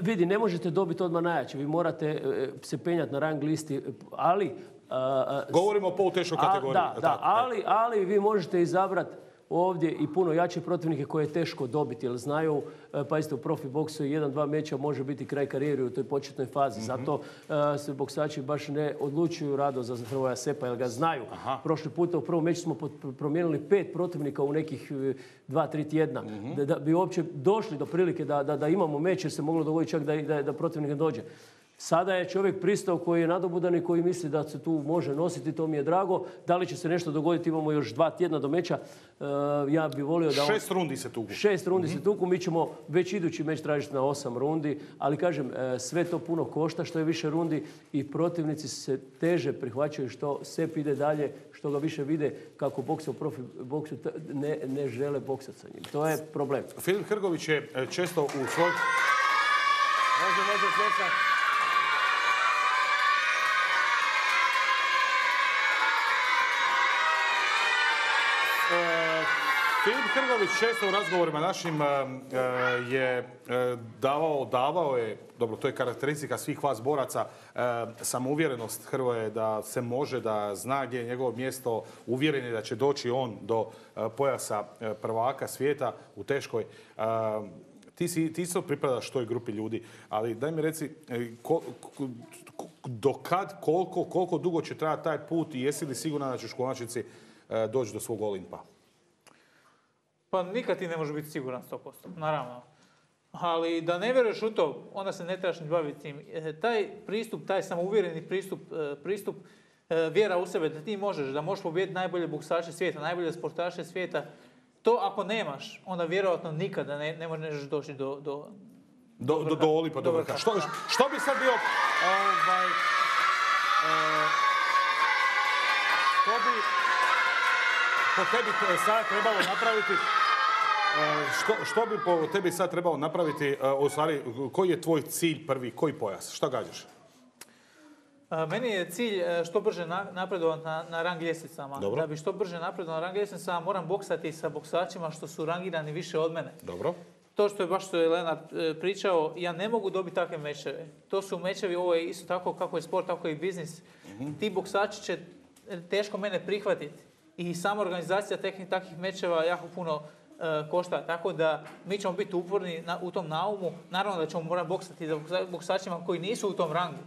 vidi, ne možete dobiti odmah najjače. Vi morate e, se penjati na rang listi, ali... a, a, s- Govorimo o poluteškoj kategoriji. Da, da, ali, ali vi možete izabrati ovdje i puno jače protivnike koje je teško dobiti, jer znaju, e, pazite, u profi boksu jedan, dva meča može biti kraj karijere u toj početnoj fazi. Zato e, se boksači baš ne odlučuju rado za Hrvoja Sepa, jer ga znaju. Prošli puta u prvom meču smo promijenili pet protivnika u nekih e, dva, tri tjedna. Da, da bi uopće došli do prilike da, da, da imamo meč, jer se moglo dogoditi čak da protivnik ne dođe. Sada je čovjek pristao koji je nadobudan i koji misli da se tu može nositi, to mi je drago. Da li će se nešto dogoditi, imamo još dva tjedna do meča. E, ja bi volio da... on- Šest rundi se tuku. Šest rundi se tuku, mi ćemo već idući meč tražiti na osam rundi, ali kažem, e, sve to puno košta što je više rundi i protivnici se teže prihvaćaju što Sep ide dalje, što ga više vide kako boksa u profi boksu ne, ne žele boksati sa njim. To je problem. Filip Hrgović je e, često u svoj... Može, može, Hrgović često u razgovorima našim e, e, je e, davao, davao je, dobro, to je karakteristika svih vas boraca, samouvjerenost Hrvoje da se može, da zna gdje je njegovo mjesto, uvjeren je da će doći on do pojasa prvaka svijeta u teškoj. Ti, si, ti isto pripadaš toj grupi ljudi, ali daj mi reci, ko- do kad, koliko, koliko dugo će trajati taj put i jesi li siguran da ćeš u konačnici doći do svog Olimpa? Pa nikad ti ne može biti siguran 100%, naravno. Ali da ne vjeruješ u to, onda se ne trebaš ni baviti tim. E, Taj pristup, taj samouvjereni pristup, e, pristup e, vjera u sebe, da ti možeš, da možeš pobijediti najbolje boksače svijeta, najbolje sportaše svijeta, to ako nemaš, onda vjerojatno nikada ne, ne možeš doći do, do, Do, do, do Olimpa, do vrha. Što, što bi sad bio... Ovaj, što bi po tebi sad trebalo napraviti... e, što, što bi po tebi sad trebalo napraviti, e, u stvari, koji je tvoj cilj prvi, koji pojas? Šta gađaš? A, Meni je cilj e, što brže na- napredovati na, na rang ljestvicama. Dobro. Da bi što brže napredovao na rang ljestvicama moram boksati sa boksačima što su rangirani više od mene. Dobro. To što je baš što je Lenart e, pričao, ja ne mogu dobiti takve mečeve. To su mečevi, ovo je isto tako kako je sport, tako je i biznis. Ti boksači će e, teško mene prihvatiti. I sama organizacija takvih mečeva jako puno e, košta. Tako da mi ćemo biti uporni na- u tom naumu. Naravno da ćemo morati boksati za boksa- boksačima koji nisu u tom rangu.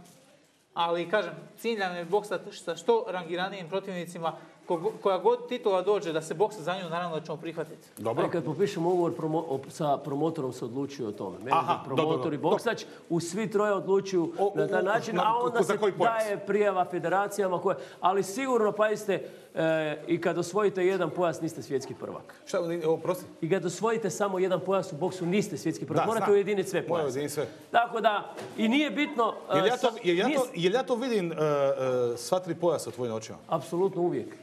Ali kažem, cilj nam je boksati sa što rangiranijim protivnicima. Kogo- koja god titula dođe da se boksa za nju, naravno da ćemo prihvatiti. Dobro. A kad potpišemo ugovor promo- o- sa promotorom se odlučuje o tome. Menadžer, Aha, dobro, promotor i dobro. boksač, u svi troje odlučuju na taj o, način, na- a onda se daje prijava federacijama koje... Ali sigurno, pazite, e, i kad osvojite jedan pojas niste svjetski prvak. Šta, oprosti? I kad osvojite samo jedan pojas u boksu niste svjetski prvak. Da, Morate ujediniti sve pojase. ujediniti sve. Tako da, i nije bitno... e, Jel ja to, jel ja to, jel ja to vidim e, e, sva tri pojasa u tvojim očima? Apsolutno uvijek.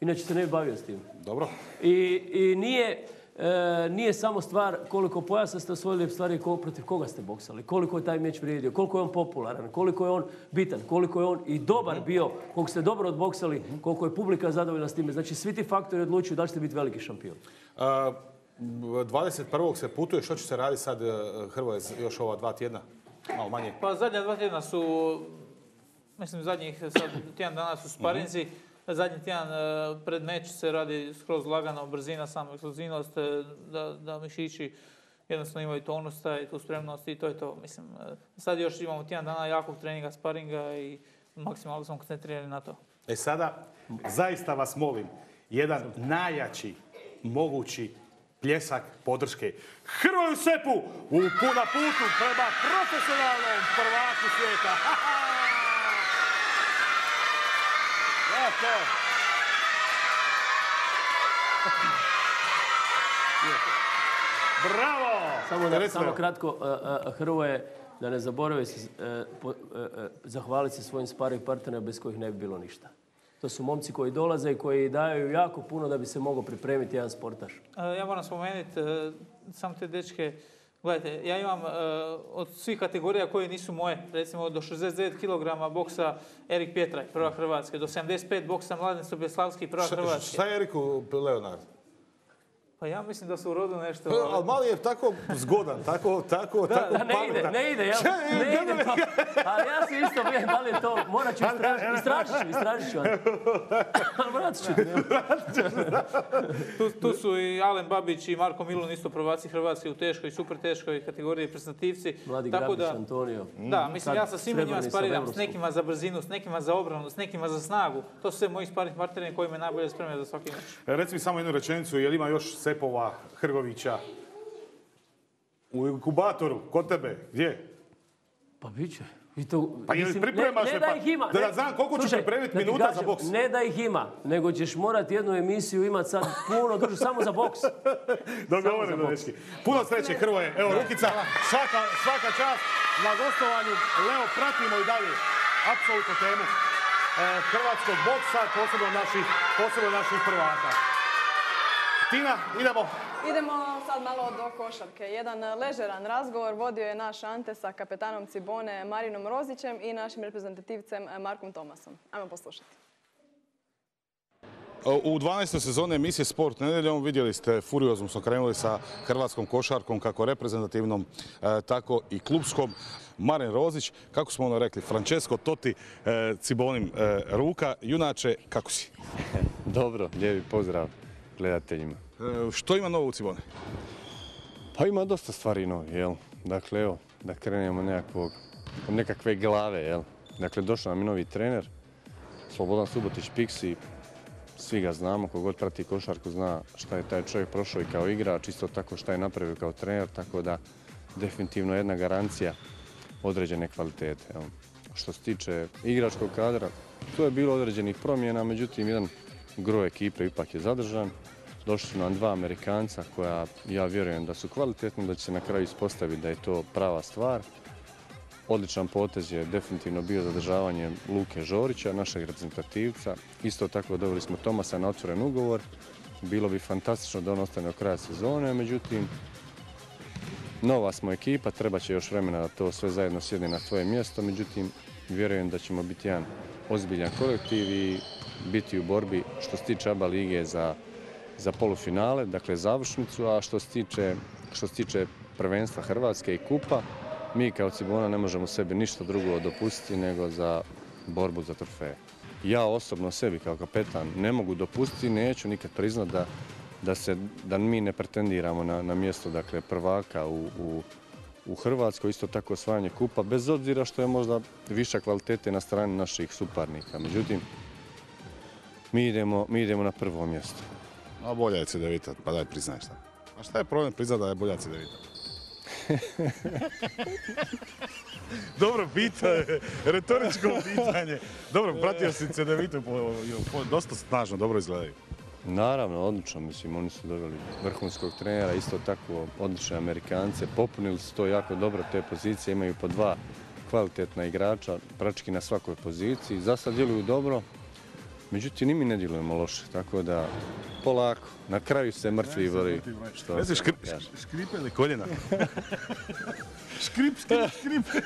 Inače se ne bi bavio s tim. Dobro. I, i nije, e, nije samo stvar koliko pojasa ste osvojili, stvar je ko- protiv koga ste boksali, koliko je taj meč vrijedio, koliko je on popularan, koliko je on bitan, koliko je on i dobar bio, koliko ste dobro odboksali, koliko je publika zadovoljna s time. Znači svi ti faktori odlučuju da li ćete biti veliki šampion. E, 21. se putuje, što će se raditi sad e, Hrvoje još ova dva tjedna? Malo manje. Pa zadnja dva tjedna su, mislim zadnjih sad tjedan dana su sparinzi. Zadnji tjedan e, pred meč se radi skroz lagano, brzina, samo ekskluzivnost, e, da, da mišići jednostavno imaju tonus, taj, tu spremnost i to je to. Mislim, e, sad još imamo tjedan dana jakog treninga, sparinga i maksimalno smo koncentrirani na to. E sada, zaista vas molim, jedan najjači mogući pljesak podrške Hrvoju Sepu u puna putu prema profesionalnom prvaku svijeta. Bravo! Samo, da, Recimo. samo kratko, e, e, Hrvoje, da ne zaboravi se, e, zahvaliti se svojim sparing partnerima bez kojih ne bi bilo ništa. To su momci koji dolaze i koji daju jako puno da bi se mogao pripremiti jedan sportaš. Ja moram spomenuti sam te dečke. Gledajte, ja imam e, od svih kategorija koje nisu moje, recimo do 69 kg boksa Erik Pjetraj, prva Hrvatske, do 75 boksa Mladen Sobjeslavski, prva Šta- Hrvatske. Šta je Eriku Leonard? Pa Pa ja mislim da su u rodu nešto... E, Ali mali je tako zgodan, tako, tako, Da, tako da, ne ide, pametan. ne ide? Če, Ne ide, pa, ali ja si isto bio, da li je to, morat ću istražiti, istražit ću, istražit ću. Ali vratit ću. Tu, tu su i Alen Babić i Marko Milun isto prvaci Hrvatske u teškoj, super teškoj kategoriji reprezentativci. Mladi Tako Grabić da, Antonio. Da, mislim ja sa svima njima spariram, s nekima za brzinu, s nekima za obranu, s nekima za snagu. To su sve moji sparring partneri koji me najbolje spremaju za svaki meč. Reci mi samo jednu rečenicu, jel ima još Sepova, Hrgovića u inkubatoru, kod tebe, gdje? Pa bit će. I to, Pa mislim, pripremaš ne, se ne da pa- ih ima. da ne- znam koliko ću Slušaj, pripremiti da ti minuta za boks. Ne da ih ima, nego ćeš morati jednu emisiju imati sad puno duže samo za boks. Dogovoreno, dečki. Puno sreće, Hrvoje. Evo, Rukica, svaka, svaka čast na gostovanju. Leo, pratimo i dalje apsolutno temu e, hrvatskog boksa, posebno naših, posebno naših prvaka. Tina, idemo. Idemo sad malo do košarke. Jedan ležeran razgovor vodio je naš Ante sa kapetanom Cibone Marinom Rozićem i našim reprezentativcem Markom Tomasom. Ajmo poslušati. U 12. sezone emisije Sport nedeljom vidjeli ste, furiozno smo krenuli sa hrvatskom košarkom, kako reprezentativnom, e, tako i klubskom. Marin Rozić, kako smo ono rekli, Francesco Totti, e, Cibonim e, ruka. Junače, kako si? Dobro, lijepi pozdrav gledateljima. E, što ima novo u Ciboni? Pa ima dosta stvari novi, jel? Dakle, evo, da krenemo nekakvog, nekakve glave, jel? Dakle, došao nam je novi trener, Slobodan Subotić Piksi, svi ga znamo, kogod prati košarku zna šta je taj čovjek prošao i kao igrač, isto tako šta je napravio kao trener, tako da definitivno jedna garancija određene kvalitete. Jel? Što se tiče igračkog kadra, tu je bilo određenih promjena, međutim jedan gro ekipe ipak je zadržan. Došli su nam dva Amerikanca koja ja vjerujem da su kvalitetni, da će se na kraju ispostaviti da je to prava stvar. Odličan potez je definitivno bio zadržavanje Luke Žorića, našeg reprezentativca. Isto tako doveli smo Tomasa na otvoren ugovor. Bilo bi fantastično da on ostane do kraja sezone, međutim, nova smo ekipa, treba će još vremena da to sve zajedno sjedne na svoje mjesto, međutim, vjerujem da ćemo biti jedan ozbiljan kolektiv i biti u borbi što se tiče ABA lige za, polufinale, dakle završnicu, a što se tiče, prvenstva Hrvatske i kupa, mi kao Cibona ne možemo sebi ništa drugo dopustiti nego za borbu za trofeje. Ja osobno sebi kao kapetan ne mogu dopustiti, neću nikad priznat da, da, mi ne pretendiramo na, mjesto dakle, prvaka u Hrvatskoj, isto tako osvajanje kupa, bez obzira što je možda viša kvalitete na strani naših suparnika. Međutim, mi idemo, mi idemo na prvo mjesto. A bolja je Cedevita, pa daj priznaj šta. A šta je problem priznat da je bolja Cedevita? Dobro pitanje, retoričko pitanje. Dobro, pratio si Cedevitu, dosta snažno, dobro izgledaju. Naravno, odlično, mislim, oni su doveli vrhunskog trenera, isto tako odlične Amerikance, popunili su to jako dobro, te pozicije, imaju po dva kvalitetna igrača, prački na svakoj poziciji, za sad djeluju dobro, međutim i mi ne djelujemo loše, tako da polako, na kraju se mrtvi voli, što škri, kaže. škripe li koljena? škrip, škrip, škrip.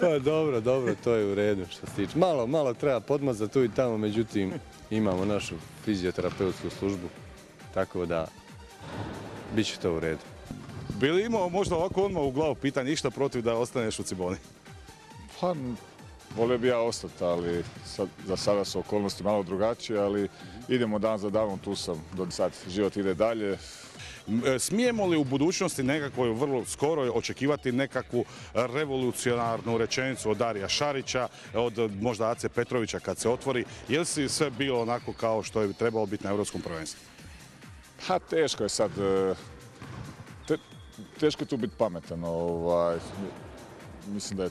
Pa dobro, dobro, to je u redu što se tiče. Malo, malo treba podmazati tu i tamo, međutim imamo našu fizioterapeutsku službu, tako da bit će to u redu. Bili imao možda ovako odmah u glavu pitanje išta protiv da ostaneš u Ciboni? Pa, volio bi ja ostati, ali sad, za sada su okolnosti malo drugačije, ali idemo dan za danom, tu sam, do sad život ide dalje. E, Smijemo li u budućnosti nekakvoj vrlo skoroj očekivati nekakvu revolucionarnu rečenicu od Darija Šarića, od možda Ace Petrovića kad se otvori? Je li si sve bilo onako kao što je trebalo biti na Europskom prvenstvu? Ha, teško je sad, e, te- teško je tu biti pametan. Ovaj, mislim da je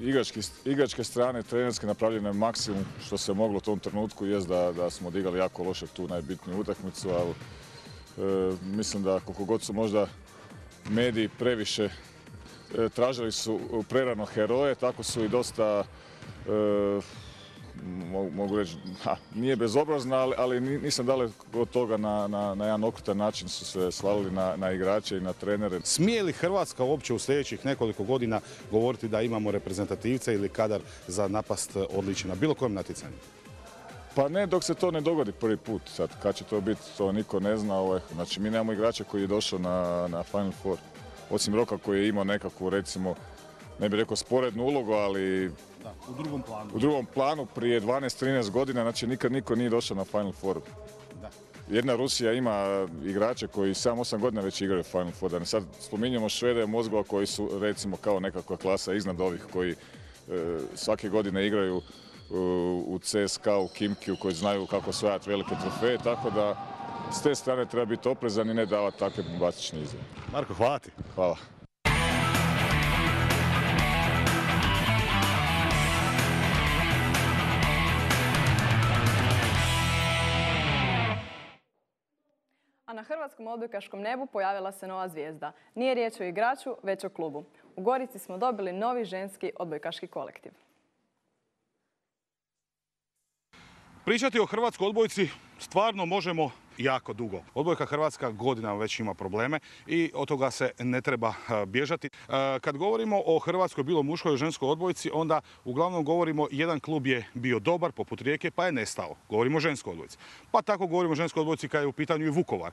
igrački, igračke strane, trenerske napravljeno je maksimum što se moglo u tom trenutku, jest da, da smo odigrali jako loše tu najbitniju utakmicu, ali e, mislim da koliko god su možda mediji previše e, tražili su prerano heroje, tako su i dosta e, mogu, reći, ha, nije bezobrazna, ali, ali ni- nisam daleko od toga na, na, na jedan okrutan način su se svalili na, na igrače i na trenere. Smije li Hrvatska uopće u sljedećih nekoliko godina govoriti da imamo reprezentativce ili kadar za napast odličje na bilo kojem natjecanju? Pa ne, dok se to ne dogodi prvi put. Sad, kad će to biti, to niko ne zna. Ovaj. Znači, mi nemamo igrača koji je došao na, na Final Four. Osim Roka koji je imao nekakvu, recimo, ne bih rekao sporednu ulogu, ali u drugom planu. u drugom planu prije 12-13 godina, znači nikad niko nije došao na Final Four. Jedna Rusija ima igrače koji 7-8 godina već igraju Final Four. Da sad spominjemo Švede, Mozgova koji su recimo kao nekakva klasa iznad ovih koji e, svake godine igraju e, u CSKA, u Kimkiju koji znaju kako osvajati velike trofeje, tako da s te strane treba biti oprezan i ne davati takve bombastične izjave. Marko, hvala ti. Hvala. Na hrvatskom odbojkaškom nebu pojavila se nova zvijezda. Nije riječ o igraču, već o klubu. U Gorici smo dobili novi ženski odbojkaški kolektiv. Pričati o hrvatskoj odbojci stvarno možemo jako dugo. Odbojka Hrvatska godinama već ima probleme i od toga se ne treba bježati. Kad govorimo o Hrvatskoj, bilo muškoj ili ženskoj odbojci, onda uglavnom govorimo jedan klub je bio dobar, poput Rijeke, pa je nestao. Govorimo o ženskoj odbojci. Pa tako govorimo o ženskoj odbojci kad je u pitanju i Vukovar.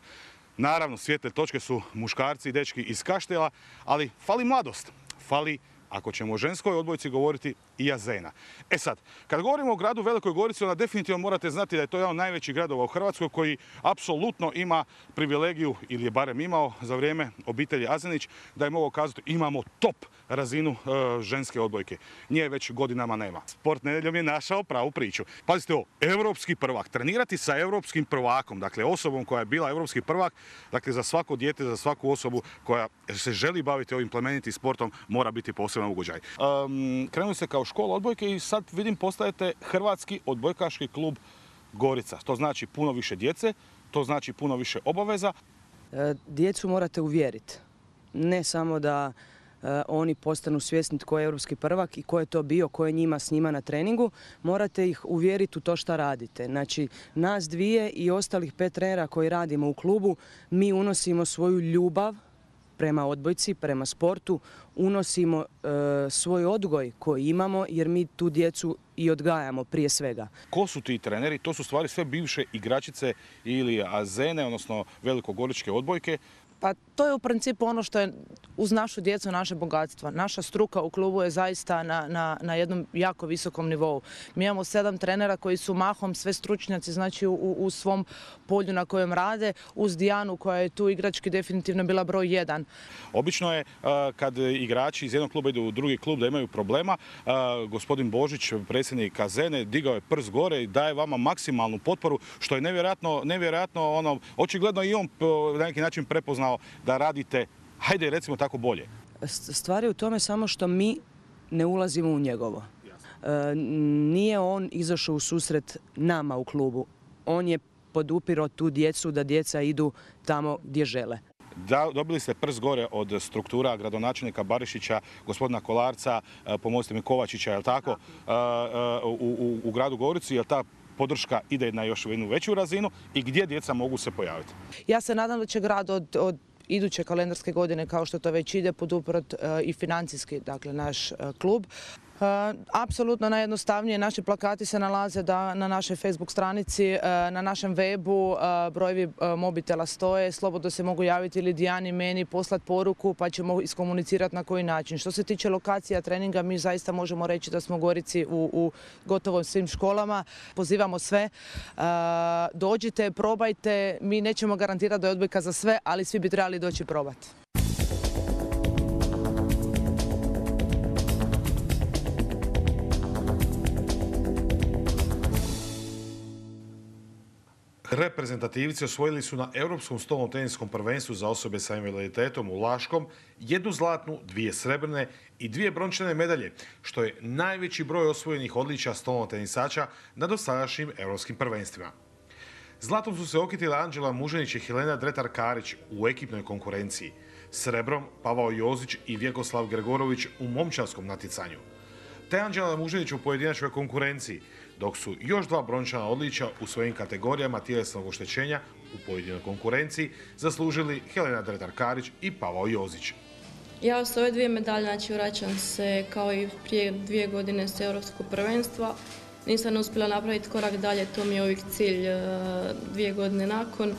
Naravno, svijetle točke su muškarci i dečki iz Kaštela, ali fali mladost, fali ako ćemo o ženskoj odbojci govoriti i Azena. E sad, kad govorimo o gradu Velikoj Gorici, onda definitivno morate znati da je to jedan od najvećih gradova u Hrvatskoj koji apsolutno ima privilegiju, ili je barem imao za vrijeme obitelji Azenić, da je mogao kazati imamo top razinu e, ženske odbojke. Nje već godinama nema. Sport nedjeljom je našao pravu priču. Pazite ovo, europski prvak. Trenirati sa europskim prvakom, dakle osobom koja je bila europski prvak, dakle za svako dijete, za svaku osobu koja se želi baviti ovim plemenitim sportom, mora biti poseban ugođaj. Krenuli ste kao škola odbojke i sad vidim postajete Hrvatski odbojkaški klub Gorica. To znači puno više djece, to znači puno više obaveza. E, Djecu morate uvjeriti. Ne samo da e, oni postanu svjesni tko je europski prvak i ko je to bio, ko je njima s njima na treningu, morate ih uvjeriti u to šta radite. Znači, nas dvije i ostalih pet trenera koji radimo u klubu, mi unosimo svoju ljubav prema odbojci, prema sportu, unosimo e, svoj odgoj koji imamo jer mi tu djecu i odgajamo prije svega. Ko su ti treneri? To su stvari sve bivše igračice ili Azene, odnosno velikogoričke odbojke. Pa to je u principu ono što je uz našu djecu naše bogatstvo. Naša struka u klubu je zaista na, na, na jednom jako visokom nivou. Mi imamo sedam trenera koji su mahom sve stručnjaci znači u, u svom polju na kojem rade, uz Dijanu koja je tu igrački definitivno bila broj jedan. Obično je kad igrači iz jednog kluba idu u drugi klub da imaju problema, gospodin Božić, predsjednik Kazene, digao je prst gore i daje vama maksimalnu potporu, što je nevjerojatno, nevjerojatno ono, očigledno i on na neki način prepoznao da radite, hajde recimo tako bolje. Stvar je u tome samo što mi ne ulazimo u njegovo. E, nije on izašao u susret nama u klubu. On je podupirao tu djecu da djeca idu tamo gdje žele. Da, dobili ste prst gore od struktura gradonačelnika Barišića, gospodina Kolarca, e, pomozite mi Kovačića, jel tako, E, u, u, u gradu Gorici, jel ta podrška ide na još jednu veću razinu i gdje djeca mogu se pojaviti? Ja se nadam da će grad od, od iduće kalendarske godine, kao što to već ide, poduprat e, i financijski, dakle, naš e, klub. E, apsolutno najjednostavnije, naši plakati se nalaze da, na našoj Facebook stranici, e, na našem webu, e, brojevi mobitela stoje, slobodno se mogu javiti ili Dijani, meni, poslat poruku pa ćemo iskomunicirati na koji način. Što se tiče lokacija treninga, mi zaista možemo reći da smo u Gorici u, u gotovo svim školama. Pozivamo sve, dođite, probajte, mi nećemo garantirati da je odbojka za sve, ali svi bi trebali doći probati. Reprezentativci osvojili su na Europskom stolnom teniskom prvenstvu za osobe sa invaliditetom u Laškom jednu zlatnu, dvije srebrne i dvije brončane medalje, što je najveći broj osvojenih odličja stolnog tenisača na dosadašnjim europskim prvenstvima. Zlatom su se okitila Anđela Muženić i Helena Dretar-Karić u ekipnoj konkurenciji, srebrom Pavao Jozić i Vjekoslav Gregorović u momčarskom natjecanju. Te Anđela Muženić u pojedinačnoj konkurenciji, dok su još dva brončana odličja u svojim kategorijama tjelesnog oštećenja u pojedinoj konkurenciji zaslužili Helena Dretar-Karić i Pavao Jozić. Ja s ove dvije medalje, znači vraćam se kao i prije dvije godine s europskog prvenstva nisam uspjela napraviti korak dalje, to mi je uvijek cilj e, dvije godine nakon.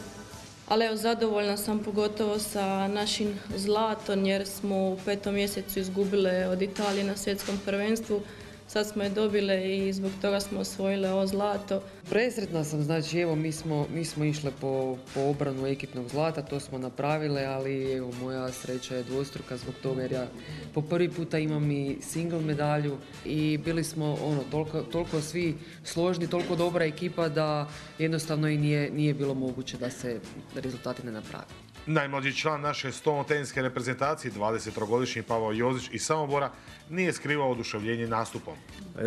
Ali evo, zadovoljna sam pogotovo sa našim zlatom jer smo u petom mjesecu izgubile od Italije na svjetskom prvenstvu. Sad smo je dobile i zbog toga smo osvojile ovo zlato. Presretna sam, znači evo mi smo, mi smo išle po, po obranu ekipnog zlata, to smo napravile, ali evo moja sreća je dvostruka zbog toga jer ja po prvi puta imam i single medalju i bili smo ono toliko, toliko svi složni, toliko dobra ekipa da jednostavno i nije, nije bilo moguće da se rezultati ne naprave. Najmlađi član naše stolno teniske reprezentacije, 20-godišnji Pavao Jozić iz Samobora, nije skrivao oduševljenje nastupom.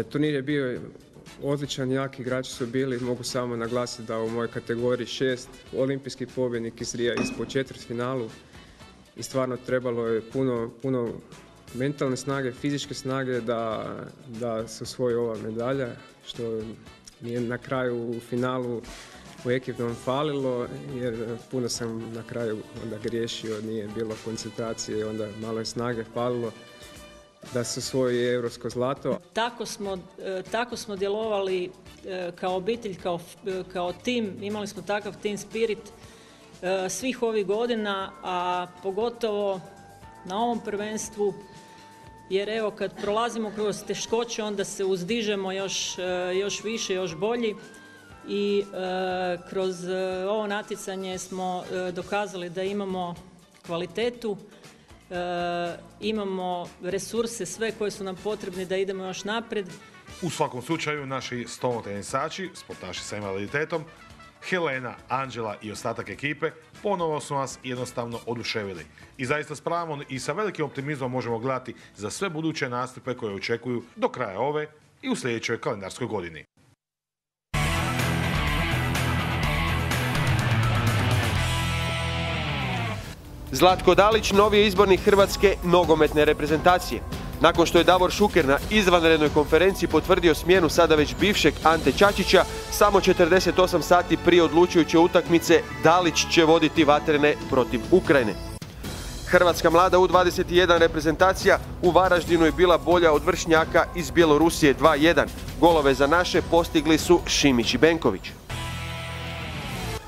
Turnir je bio odličan, jaki igrači su bili, mogu samo naglasiti da u mojoj kategoriji šest, olimpijski pobjednik iz Rija ispod četvrt finalu i stvarno trebalo je puno, puno mentalne snage, fizičke snage da, da se osvoji ova medalja, što je na kraju u finalu u ekipnom falilo, jer puno sam na kraju onda griješio, nije bilo koncentracije, onda malo je snage falilo da se osvoji europsko zlato. Tako smo, e, tako smo djelovali e, kao obitelj, kao, e, kao tim, imali smo takav team spirit svih ovih godina, a pogotovo na ovom prvenstvu, jer evo kad prolazimo kroz teškoće onda se uzdižemo još, još više, još bolji i kroz ovo natjecanje smo dokazali da imamo kvalitetu, E, imamo resurse sve koje su nam potrebni da idemo još naprijed. U svakom slučaju, naši stolno tenisači, sportaši sa invaliditetom, Helena, Anđela i ostatak ekipe ponovo su nas jednostavno oduševili. I zaista s pravom i sa velikim optimizmom možemo gledati za sve buduće nastupe koje očekuju do kraja ove i u sljedećoj kalendarskoj godini. Zlatko Dalić novi je izbornik Hrvatske nogometne reprezentacije. Nakon što je Davor Šuker na izvanrednoj konferenciji potvrdio smjenu sada već bivšeg Ante Čačića, samo 48 sati prije odlučujuće utakmice Dalić će voditi vatrene protiv Ukrajine. Hrvatska mlada U21 reprezentacija u Varaždinu je bila bolja od vršnjaka iz Bjelorusije 2-1. Golove za naše postigli su Šimić i Benković.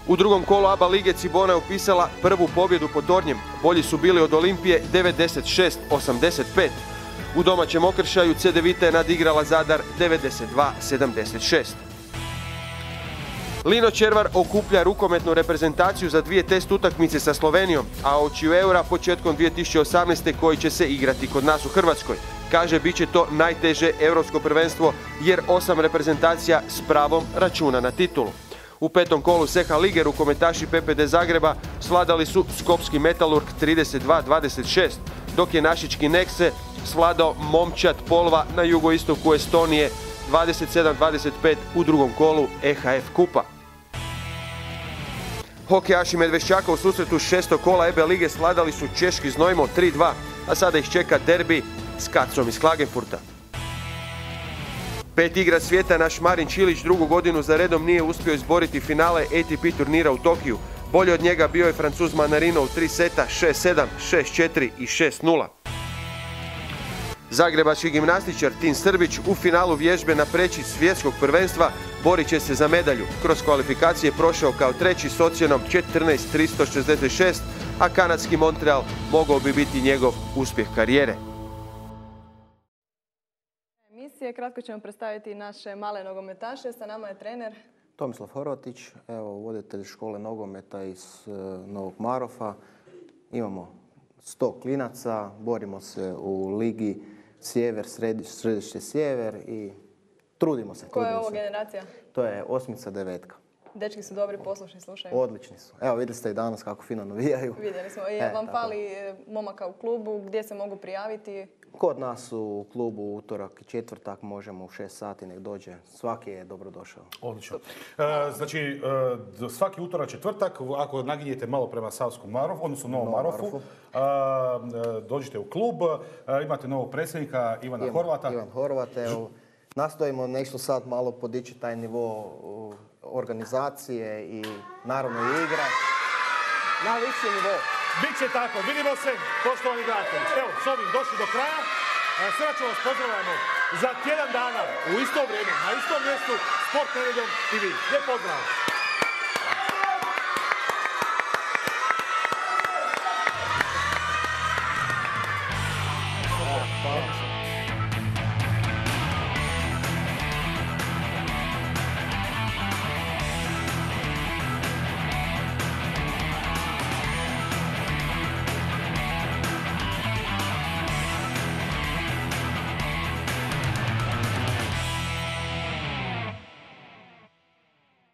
U drugom kolu ABA Lige Cibona je upisala prvu pobjedu pod Tornjem. Bolji su bili od Olimpije 96-85. U domaćem okršaju CD Vita je nadigrala Zadar 92-76. Lino Červar okuplja rukometnu reprezentaciju za dvije test utakmice sa Slovenijom, a oči eura početkom 2018. koji će se igrati kod nas u Hrvatskoj. Kaže, bit će to najteže europsko prvenstvo jer osam reprezentacija s pravom računa na titulu. U petom kolu Seha Lige rukometaši PPD Zagreba sladali su Skopski Metalurg 32-26, dok je Našički Nekse svladao Momčat Polva na jugoistoku Estonije 27-25 u drugom kolu EHF Kupa. Hokejaši Medvešćaka u susretu šestog kola EBE lige sladali su Češki Znojmo 3-2, a sada ih čeka derbi s Kacom iz Klagenfurta. Pet igra svijeta naš Marin Čilić drugu godinu za redom nije uspio izboriti finale ATP turnira u Tokiju. Bolje od njega bio je Francuz Manarino u tri seta 6-7, 6-4 i 6-0. Zagrebački gimnastičar Tin Srbić u finalu vježbe na preći svjetskog prvenstva borit će se za medalju. Kroz kvalifikacije je prošao kao treći s ocjenom 14-366, a kanadski Montreal mogao bi biti njegov uspjeh karijere emisije. Kratko ćemo predstaviti naše male nogometaše. Sa nama je trener. Tomislav Horvatić, evo, voditelj škole nogometa iz e, Novog Marofa. Imamo sto klinaca, borimo se u ligi Sjever, Središte Sjever i trudimo se. Koja je ovo generacija? To je osmica devetka. Dečki su dobri, poslušni, slušaju. Odlični su. Evo, vidjeli ste i danas kako fino navijaju. Vidjeli smo. I e, vam fali e, momaka u klubu, gdje se mogu prijaviti? Kod nas u klubu utorak i četvrtak možemo u šest sati nek dođe. Svaki je dobrodošao. Odlično. E, znači, svaki utorak četvrtak, ako naginjete malo prema Savskom Marofu, odnosno Novom Marofu, dođite u klub, imate novog predsjednika Ivana Horvata. Ivan Horvat, evo, nastojimo nešto sad malo podići taj nivo organizacije i naravno i igra na viši nivo. Biće tako, vidimo se, poštovani gledatelji. Evo, s ovim došli do kraja. Srdačno vas pozdravljamo za tjedan dana u isto vrijeme, na istom mjestu, Sport nedjeljom TV. Lijep pozdrav!